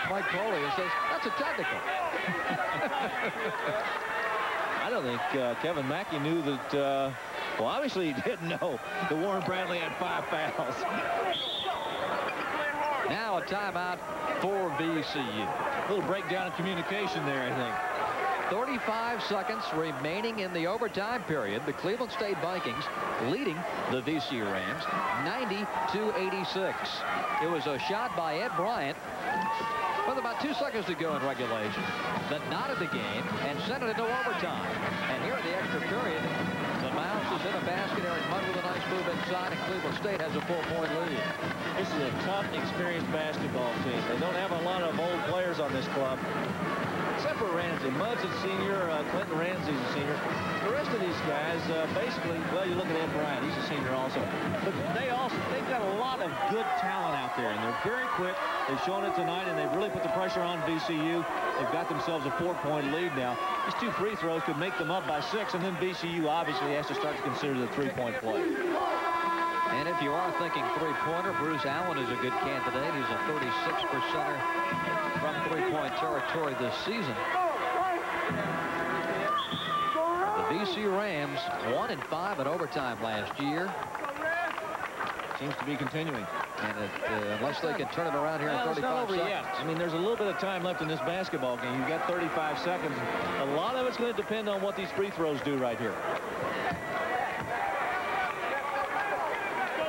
Mike Pollio says, that's a technical. [LAUGHS] I don't think uh, Kevin Mackey knew that, uh, well, obviously he didn't [LAUGHS] know that Warren Bradley had five fouls. Now a timeout for VCU. A little breakdown in communication there, I think. 35 seconds remaining in the overtime period. The Cleveland State Vikings leading the VCU Rams 90 to 86. It was a shot by Ed Bryant with about two seconds to go in regulation that knotted the game and sent it into overtime. And here in the extra period, the Mouse is in a basket. Eric Mudd with a nice move inside, and Cleveland State has a four-point lead. This is a tough, experienced basketball team. They don't have a lot of old players on this club. Except for Ransey. Mudd's a senior. Uh, Clinton Ransey's a senior. The rest of these guys, uh, basically, well, you look at Ed Bryant. He's a senior also. But they also, they've got a lot of good talent out there, and they're very quick. They've shown it tonight, and they've really put the pressure on VCU. They've got themselves a four-point lead now. These two free throws could make them up by six, and then VCU obviously has to start to consider the three-point play. And if you are thinking three-pointer, Bruce Allen is a good candidate. He's a 36%er from three-point territory this season. The VC Rams, one and five in overtime last year. Seems to be continuing. And it, uh, unless they can turn it around here well, in 35 it's not over seconds. yet. I mean, there's a little bit of time left in this basketball game. You've got 35 seconds. A lot of it's going to depend on what these free throws do right here.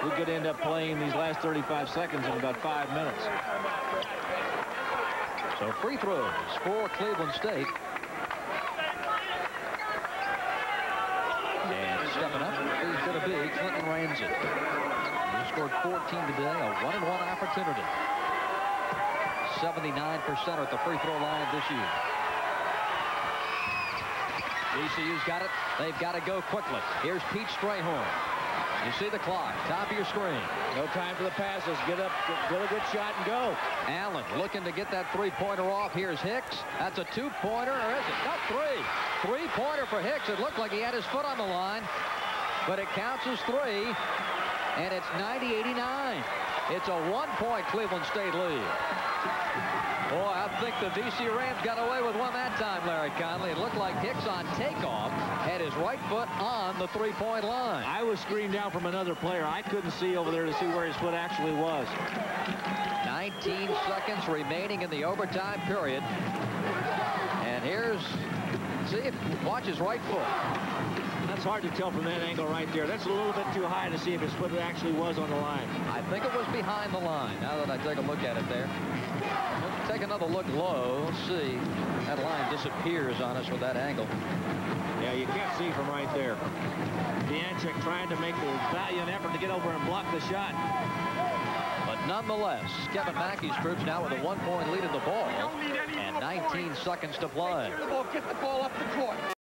We could end up playing these last 35 seconds in about five minutes. So free throws for Cleveland State. And stepping up is going to be Clinton Ransey. He scored 14 today, a one-and-one opportunity. 79% at the free throw line this year. VCU's got it. They've got to go quickly. Here's Pete Strayhorn. You see the clock, top of your screen. No time for the passes. Get up, get a good shot and go. Allen looking to get that three-pointer off. Here's Hicks. That's a two-pointer, or is it? Not three. Three-pointer for Hicks. It looked like he had his foot on the line, but it counts as three, and it's 90-89. It's a one-point Cleveland State lead. Boy, I think the D.C. Rams got away with one that time, Larry Conley. It looked like Hicks on takeoff had his right foot on the three-point line. I was screened down from another player. I couldn't see over there to see where his foot actually was. 19 seconds remaining in the overtime period. And here's, see, watch his right foot. That's hard to tell from that angle right there. That's a little bit too high to see if his foot actually was on the line. I think it was behind the line, now that I take a look at it there. Let's take another look low. Let's see. That line disappears on us with that angle. Yeah, you can't see from right there. Dianchik trying to make the valiant effort to get over and block the shot. But nonetheless, Kevin Mackey's troops now with a one-point lead in the ball and 19 seconds to play. Get the ball off the court.